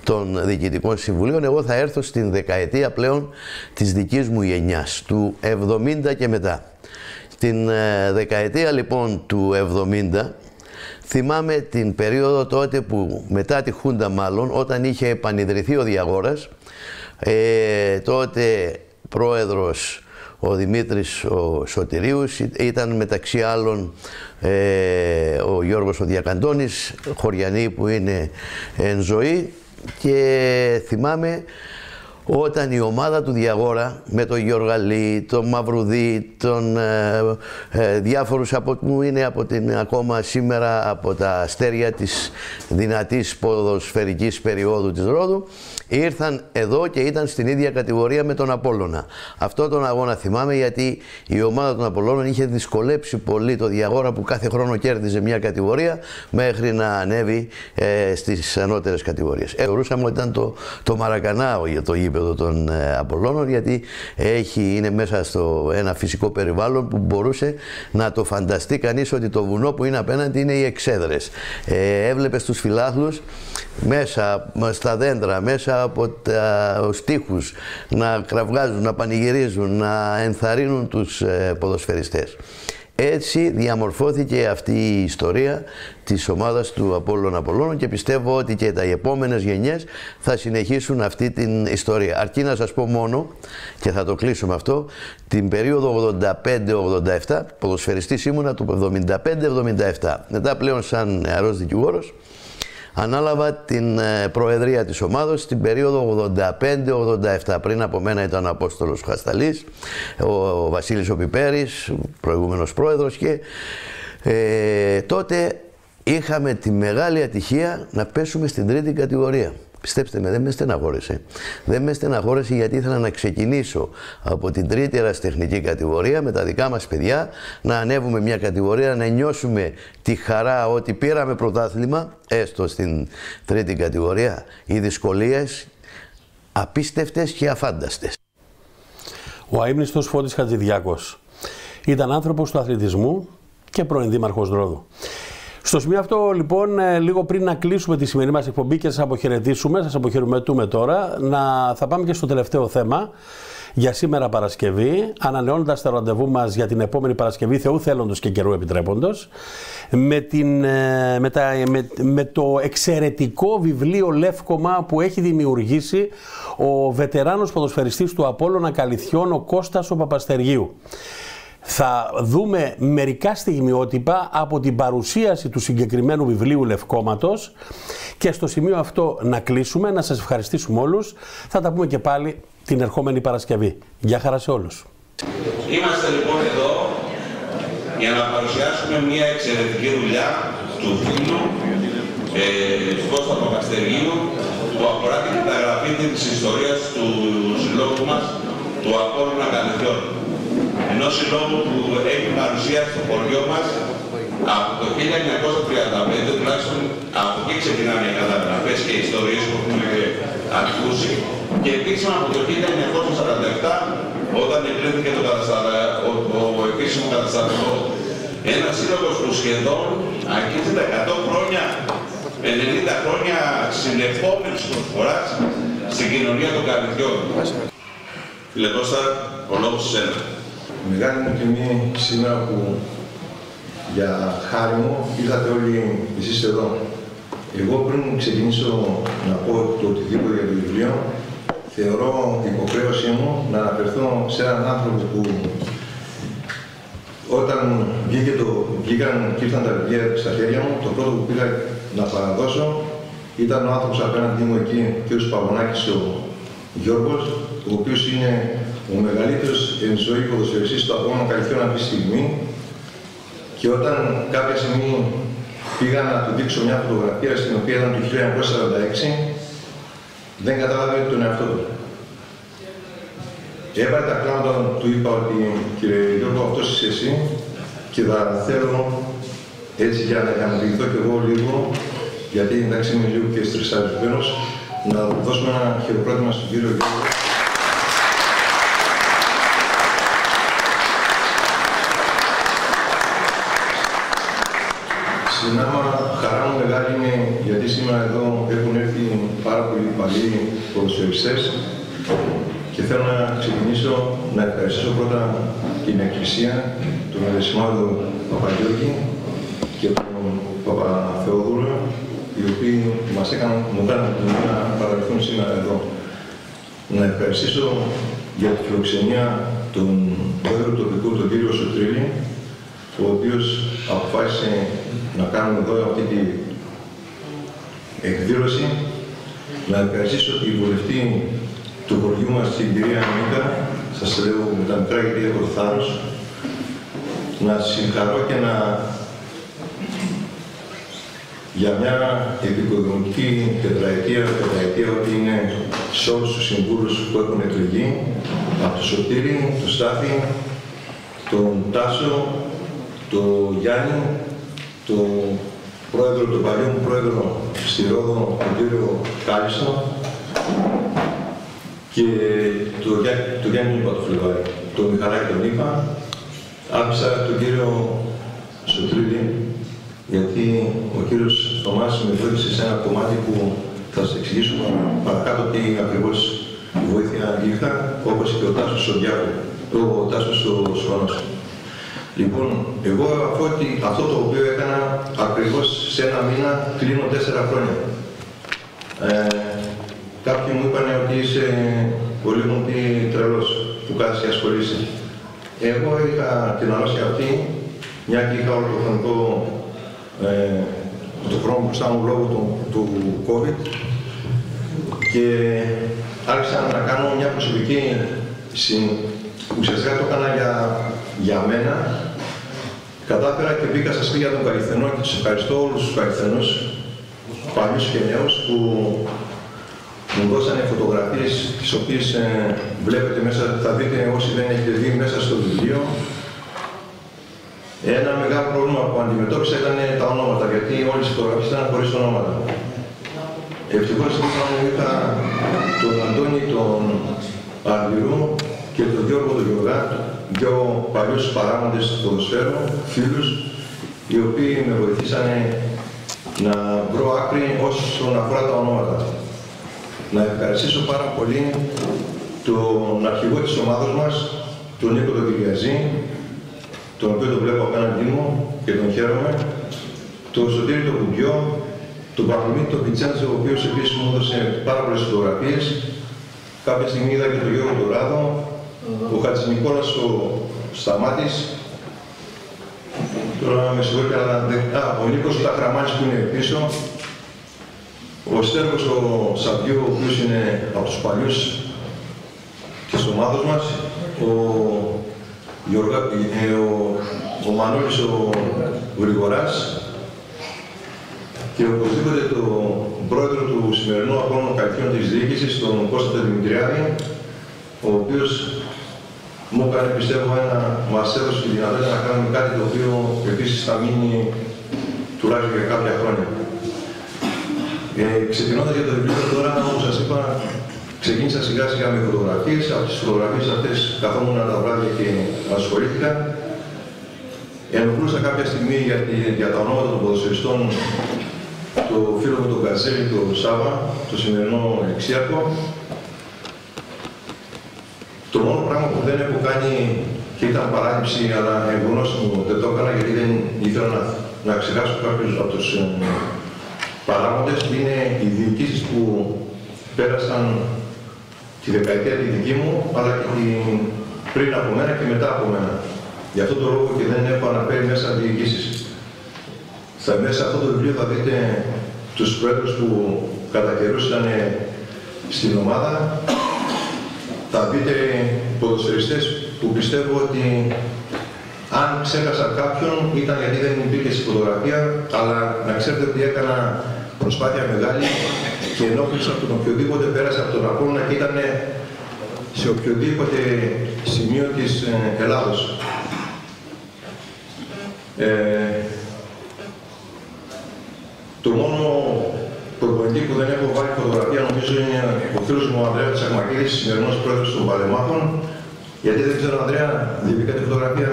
C: των διοικητικών συμβουλίων. Εγώ θα έρθω στην δεκαετία πλέον της δικής μου γενιάς, του 70 και μετά. Την ε, δεκαετία λοιπόν του 70 θυμάμαι την περίοδο τότε που μετά τη Χούντα μάλλον όταν είχε επανειδρυθεί ο Διαγόρας ε, τότε πρόεδρος ο Δημήτρης ο Σωτηρίους ήταν μεταξύ άλλων ε, ο Γιώργος ο Διακαντώνης χωριανή που είναι εν ζωή. Και θυμάμαι όταν η ομάδα του Διαγόρα με τον Γιώργαλή, τον Μαυρουδί, τον ε, ε, διάφορους από, που είναι από την, ακόμα σήμερα από τα αστέρια της δυνατής ποδοσφαιρικής περίοδου της Ρόδου ήρθαν εδώ και ήταν στην ίδια κατηγορία με τον Απόλλωνα. Αυτό τον αγώνα θυμάμαι γιατί η ομάδα των Απόλλωνων είχε δυσκολέψει πολύ το Διαγόρα που κάθε χρόνο κέρδιζε μια κατηγορία μέχρι να ανέβει ε, στις ανώτερες κατηγορίες. Ε, θεωρούσαμε ότι ήταν το, το Μαρακανάο για το γήπεδο των ε, Απόλλωνων γιατί έχει, είναι μέσα στο ένα φυσικό περιβάλλον που μπορούσε να το φανταστεί κανείς ότι το βουνό που είναι απέναντι είναι οι εξέδρες. Ε, έβλεπες τους φιλάθλους μέσα στα δέντρα, μέσα από τα στίχους να κραυγάζουν, να πανηγυρίζουν, να ενθαρρύνουν τους ε, ποδοσφαιριστές. Έτσι διαμορφώθηκε αυτή η ιστορία της ομάδας του Απόλλων Απολλώνων και πιστεύω ότι και τα επόμενες γενιές θα συνεχίσουν αυτή την ιστορία. Αρκεί να σας πω μόνο, και θα το κλείσω με αυτό, την περίοδο 85-87, ποδοσφαιριστής ήμουνα του 75-77. Μετά πλέον σαν νεαρός δικηγόρος, Ανάλαβα την ε, προεδρία της ομάδος στην περίοδο 85-87. Πριν από μένα ήταν ο Απόστολος Χασταλής, ο Βασίλης ο Πιπέρης, προηγούμενος πρόεδρος και ε, τότε είχαμε τη μεγάλη ατυχία να πέσουμε στην τρίτη κατηγορία. Πιστέψτε με, δεν με στεναχώρησε. Δεν με στεναχώρησε γιατί ήθελα να ξεκινήσω από την τρίτη εραστεχνική κατηγορία με τα δικά μας παιδιά, να ανέβουμε μια κατηγορία, να νιώσουμε τη χαρά ότι πήραμε πρωτάθλημα, έστω στην τρίτη κατηγορία, οι δυσκολίες απίστευτες και αφάνταστες.
A: Ο αείμνηστος Φώτης Χατζηδιάκος ήταν άνθρωπος του αθλητισμού και πρώην δήμαρχος Ρόδου. Στο σημείο αυτό, λοιπόν, ε, λίγο πριν να κλείσουμε τη σημερινή μας εκπομπή και σας αποχαιρετήσουμε, σας αποχαιρετούμε τώρα, να θα πάμε και στο τελευταίο θέμα για σήμερα Παρασκευή, ανανεώνοντας τα ραντεβού μας για την επόμενη Παρασκευή, Θεού θέλοντος και καιρού επιτρέποντος, με, ε, με, με, με το εξαιρετικό βιβλίο Λεύκομα που έχει δημιουργήσει ο βετεράνος ποδοσφαιριστής του Απόλλωνα Καλυθιών, ο Κώστας ο Παπαστεργίου θα δούμε μερικά στιγμιότυπα από την παρουσίαση του συγκεκριμένου βιβλίου Λευκόματος και στο σημείο αυτό να κλείσουμε, να σας ευχαριστήσουμε όλους. Θα τα πούμε και πάλι την ερχόμενη Παρασκευή. Γεια χαρά σε όλους.
D: Είμαστε λοιπόν εδώ για να παρουσιάσουμε μια εξαιρετική δουλειά του φίλου ε, Κώστα Παπαστεργίου που αφορά την καταγραφή της ιστορίας του συλλόγου μας, του Απόλλωνα Καλυθιών ενός συλλόγου που έχει παρουσία στο χωριό μας από το 1935, τουλάχιστον από εκεί ξεκινάνε οι καταγραφές και οι ιστορίες που έχουμε ακούσει και επίσημα από το 1947 όταν εγκρίθηκε το, ο, ο, ο επίσημο καταστατικό ένας σύλλογος που σχεδόν αγγίζει τα 100 χρόνια, 90 χρόνια συνεχόμενης προσφοράς στην κοινωνία των καρδιών. Φίλε Κώστα, ο λόγος σε σένα.
E: Μεγάλη μου τιμή σήμερα που για χάρη μου ήρθατε όλοι εσείς εδώ. Εγώ πριν ξεκινήσω να πω το οτιδήποτε για το βιβλίο, θεωρώ υποχρέωσή μου να αναφερθώ σε έναν άνθρωπο που όταν βγήκε το, βγήκαν και ήρθαν τα βιβλία στα χέρια μου, το πρώτο που πήγα να παραδώσω ήταν ο άνθρωπος απέναντι μου εκεί, ο κ. Παγωνάκης, ο Γιώργος, ο οποίος είναι ο μεγαλύτερος εν ζωή ποδοσφαιριστής του Απόλλωνα Καλυθιών αυτή τη στιγμή και όταν κάποια στιγμή πήγα να του δείξω μια φωτογραφία στην οποία ήταν το 1946, δεν κατάλαβε τον εαυτό του. Έβαλε τα κλάματα, του είπα ότι κύριε Γιώργο, αυτός είσαι εσύ και θα θέλω έτσι για να ικανοποιηθώ κι εγώ λίγο, γιατί εντάξει είμαι λίγο και στρεσαρισμένος, να δώσουμε ένα χειροκρότημα στον κύριο Γιώργο. Συνάμα χαρά μου μεγάλη είναι γιατί σήμερα εδώ έχουν έρθει πάρα πολλοί παλιοί ποδοσφαιριστές και θέλω να ξεκινήσω να ευχαριστήσω πρώτα την Εκκλησία, τον Αδεσιμάδο Παπαγιώργη και τον Παπαθεόδουλο, οι οποίοι μας έκαναν, μου κάναν την να παραδεχθούν σήμερα εδώ. Να ευχαριστήσω για τη φιλοξενία τον πρόεδρο τοπικού, τον κύριο Σωτρίλη, ο οποίος αποφάσισε να κάνουμε εδώ αυτή τη εκδήλωση. Να ευχαριστήσω τη βουλευτή του χωριού μας, την κυρία Μίκα, σας λέω με τα μικρά γιατί έχω το θάρρος, να συγχαρώ και να για μια επικοδομική τετραετία, πενταετία, ότι είναι σε όλους τους συμβούλους που έχουν εκλεγεί, από το Σωτήρι, το Στάθη, τον Τάσο, τον Γιάννη, τον πρόεδρο, τον παλιό μου πρόεδρο στη Ρόδο, τον κύριο Κάλιστο, και το, το Γιάννη είπα το Φλεβάρι, το Μιχαλάκη τον είπα, άφησα τον κύριο Σωτρίδη, γιατί ο κύριος Θωμάς με βοήθησε σε ένα κομμάτι που θα σας εξηγήσω παρακάτω τι ακριβώς βοήθεια είχα, όπως και ο Τάσος ο Διάκο, ο Τάσος ο Σουάνος. Λοιπόν, εγώ αυτό το οποίο έκανα ακριβώς σε ένα μήνα κλείνω τέσσερα χρόνια. Ε, κάποιοι μου είπαν ότι είσαι πολύ μου πει τρελός που κάθεσαι και ασχολείσαι. Εγώ είχα την αρρώστια αυτή, μια και είχα όλο το χρονικό ε, το χρόνο μπροστά μου λόγω του, του COVID και άρχισα να κάνω μια προσωπική ουσιαστικά το έκανα για, για μένα κατάφερα και μπήκα στα σπίτια των Καλυθενών και τους ευχαριστώ όλους τους Καλυθενούς παλιούς και νέους που μου δώσανε φωτογραφίες τις οποίες ε, βλέπετε μέσα, θα δείτε όσοι δεν έχετε δει μέσα στο βιβλίο. Ένα μεγάλο πρόβλημα που αντιμετώπισα ήταν τα ονόματα, γιατί όλες οι φωτογραφίες ήταν χωρίς ονόματα. Ευτυχώς λοιπόν είχα τον Αντώνη τον Αρβηρού και τον Γιώργο τον Γιωργά, δύο παλιούς παράγοντες του ποδοσφαίρου, φίλους, οι οποίοι με βοηθήσανε να βρω άκρη όσον αφορά τα ονόματα να ευχαριστήσω πάρα πολύ τον αρχηγό της ομάδας μας, τον Νίκο τον Κυριαζή, τον οποίο τον βλέπω απέναντί μου και τον χαίρομαι, τον Σωτήρη τον Κουμπιό, τον Παπαμίτη τον Πιτσάντζο, ο οποίος επίσης μου έδωσε πάρα πολλές φωτογραφίες. Κάποια στιγμή είδα και τον Γιώργο Τωράδο, ο Χατζηνικόλας ο Σταμάτης, τώρα με συγχωρείτε, αλλά ο Νίκος ο Ταχραμάνης που είναι πίσω, ο Στέργος ο Σαβιού, ο οποίος είναι από τους παλιούς της ομάδος μας, ο, Γιωργα, ε, ο, ο Μανώλης ο Γρηγοράς και οπωσδήποτε τον πρόεδρο του σημερινού αγώνου Καλυθιών της Διοίκησης, τον Κώστα Δημητριάδη, ο οποίος μου έκανε πιστεύω ένα, μας έδωσε τη δυνατότητα να κάνουμε κάτι το οποίο επίσης θα μείνει τουλάχιστον για κάποια χρόνια. Ε, Ξεκινώντας για το βιβλίο τώρα, όπως σας είπα, ξεκίνησα σιγά σιγά με φωτογραφίες. Από τις φωτογραφίες αυτές καθόμουν τα βράδια και ασχολήθηκα. Ενοχλούσα κάποια στιγμή για, για τα ονόματα των ποδοσφαιριστών το φίλο μου τον Καζέλη, τον Σάβα, το σημερινό εξιάκο. Το μόνο πράγμα που δεν έχω κάνει και ήταν παράληψη, αλλά εγγνώση μου δεν το έκανα γιατί δεν ήθελα να, να ξεχάσω κάποιους από τους ε, παράγοντες. Είναι οι διοικήσεις που πέρασαν τη δεκαετία τη δική μου, αλλά και την πριν από μένα και μετά από μένα. Γι' αυτόν τον λόγο και δεν έχω αναφέρει μέσα διοικήσεις. Στα μέσα αυτό το βιβλίο θα δείτε τους πρόεδρους που κατά καιρούς ήταν στην ομάδα. Θα δείτε ποδοσφαιριστές που πιστεύω ότι αν ξέχασα κάποιον ήταν γιατί δεν υπήρχε στη φωτογραφία, αλλά να ξέρετε ότι έκανα προσπάθεια μεγάλη και ενόχλησα τον οποιοδήποτε πέρασε από τον Απόλλωνα και ήταν σε οποιοδήποτε σημείο της ε, Ελλάδος. Ε, το μόνο προπονητή που δεν έχω βάλει φωτογραφία νομίζω είναι ο φίλος μου ο Ανδρέας Τσακμακίδης, σημερινός πρόεδρος των Παλεμάχων. Γιατί δεν ξέρω, Ανδρέα, διαβήκα τη φωτογραφία.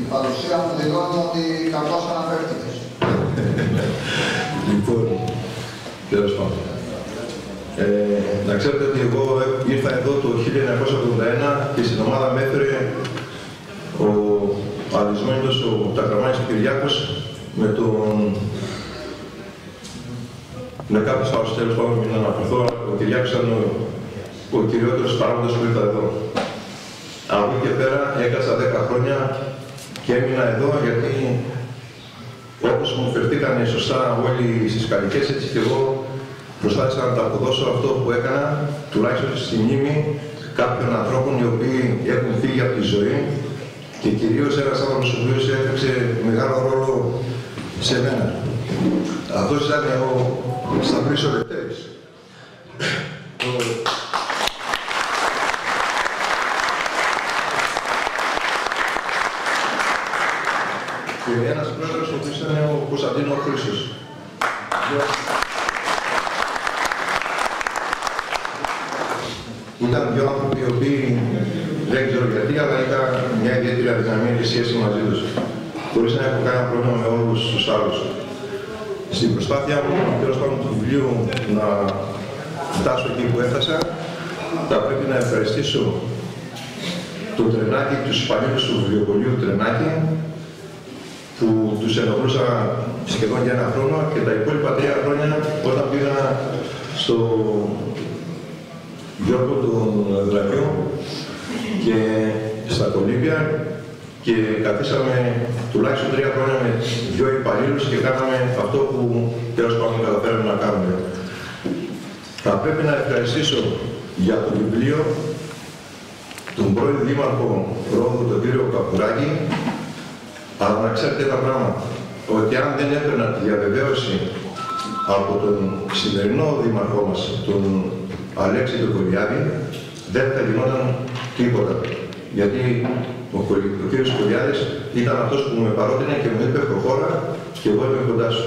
F: Η παρουσία μου δηλώνει ότι καλώς αναφέρθηκες. [laughs]
E: λοιπόν, τέλος πάντων. Ε, να ξέρετε ότι εγώ ήρθα εδώ το 1981 και στην ομάδα με έφερε ο αλυσμένος ο Τακραμάνης ο Κυριάκος με τον... με κάποιους άλλους τέλος πάντων μην αναφερθώ, ο Κυριάκος ήταν ο, ο κυριότερος παράγοντας που ήρθα εδώ. Από εκεί και πέρα έκασα 10 χρόνια και έμεινα εδώ γιατί όπως μου φερθήκαν σωστά όλοι στις καλικές έτσι και εγώ προσπάθησα να τα αποδώσω αυτό που έκανα, τουλάχιστον στη μνήμη κάποιων ανθρώπων οι οποίοι έχουν φύγει από τη ζωή και κυρίως ένας άνθρωπος ο οποίος έπαιξε μεγάλο ρόλο σε μένα. Αυτός ήταν ο Σταυρής Ολευτέρης. και ένας πρόεδρος ο οποίος ήταν ο Κωνσταντίνο Χρήσος. Ήταν δύο άνθρωποι οι οποίοι δεν ξέρω γιατί, αλλά είχα μια ιδιαίτερη αδυναμία και σχέση μαζί τους. Χωρίς να έχω κανένα πρόβλημα με όλους τους άλλους. Στην προσπάθειά μου, τέλος πάντων του βιβλίου, να φτάσω εκεί που έφτασα, θα πρέπει να ευχαριστήσω το τρενάκι, τους υπαλλήλους του βιβλιοπολίου Τρενάκι, που τους ενοχλούσα σχεδόν για ένα χρόνο και τα υπόλοιπα τρία χρόνια όταν πήγα στο Γιώργο τον Δρακιό και στα Κολύμπια και καθίσαμε τουλάχιστον τρία χρόνια με δυο υπαλλήλους και κάναμε αυτό που τέλος πάντων καταφέραμε να κάνουμε. Θα πρέπει να ευχαριστήσω για το βιβλίο τον πρώην Δήμαρχο Ρόδου, τον κύριο Καπουράκη, αλλά να ξέρετε ένα πράγμα, ότι αν δεν έπαιρνα τη διαβεβαίωση από τον σημερινό δήμαρχό μας, τον Αλέξη τον Κολιάδη, δεν θα γινόταν τίποτα. Γιατί ο, ο κύριος Κολιάδης ήταν αυτός που με παρότεινε και μου είπε προχώρα και εγώ είμαι κοντάς σου.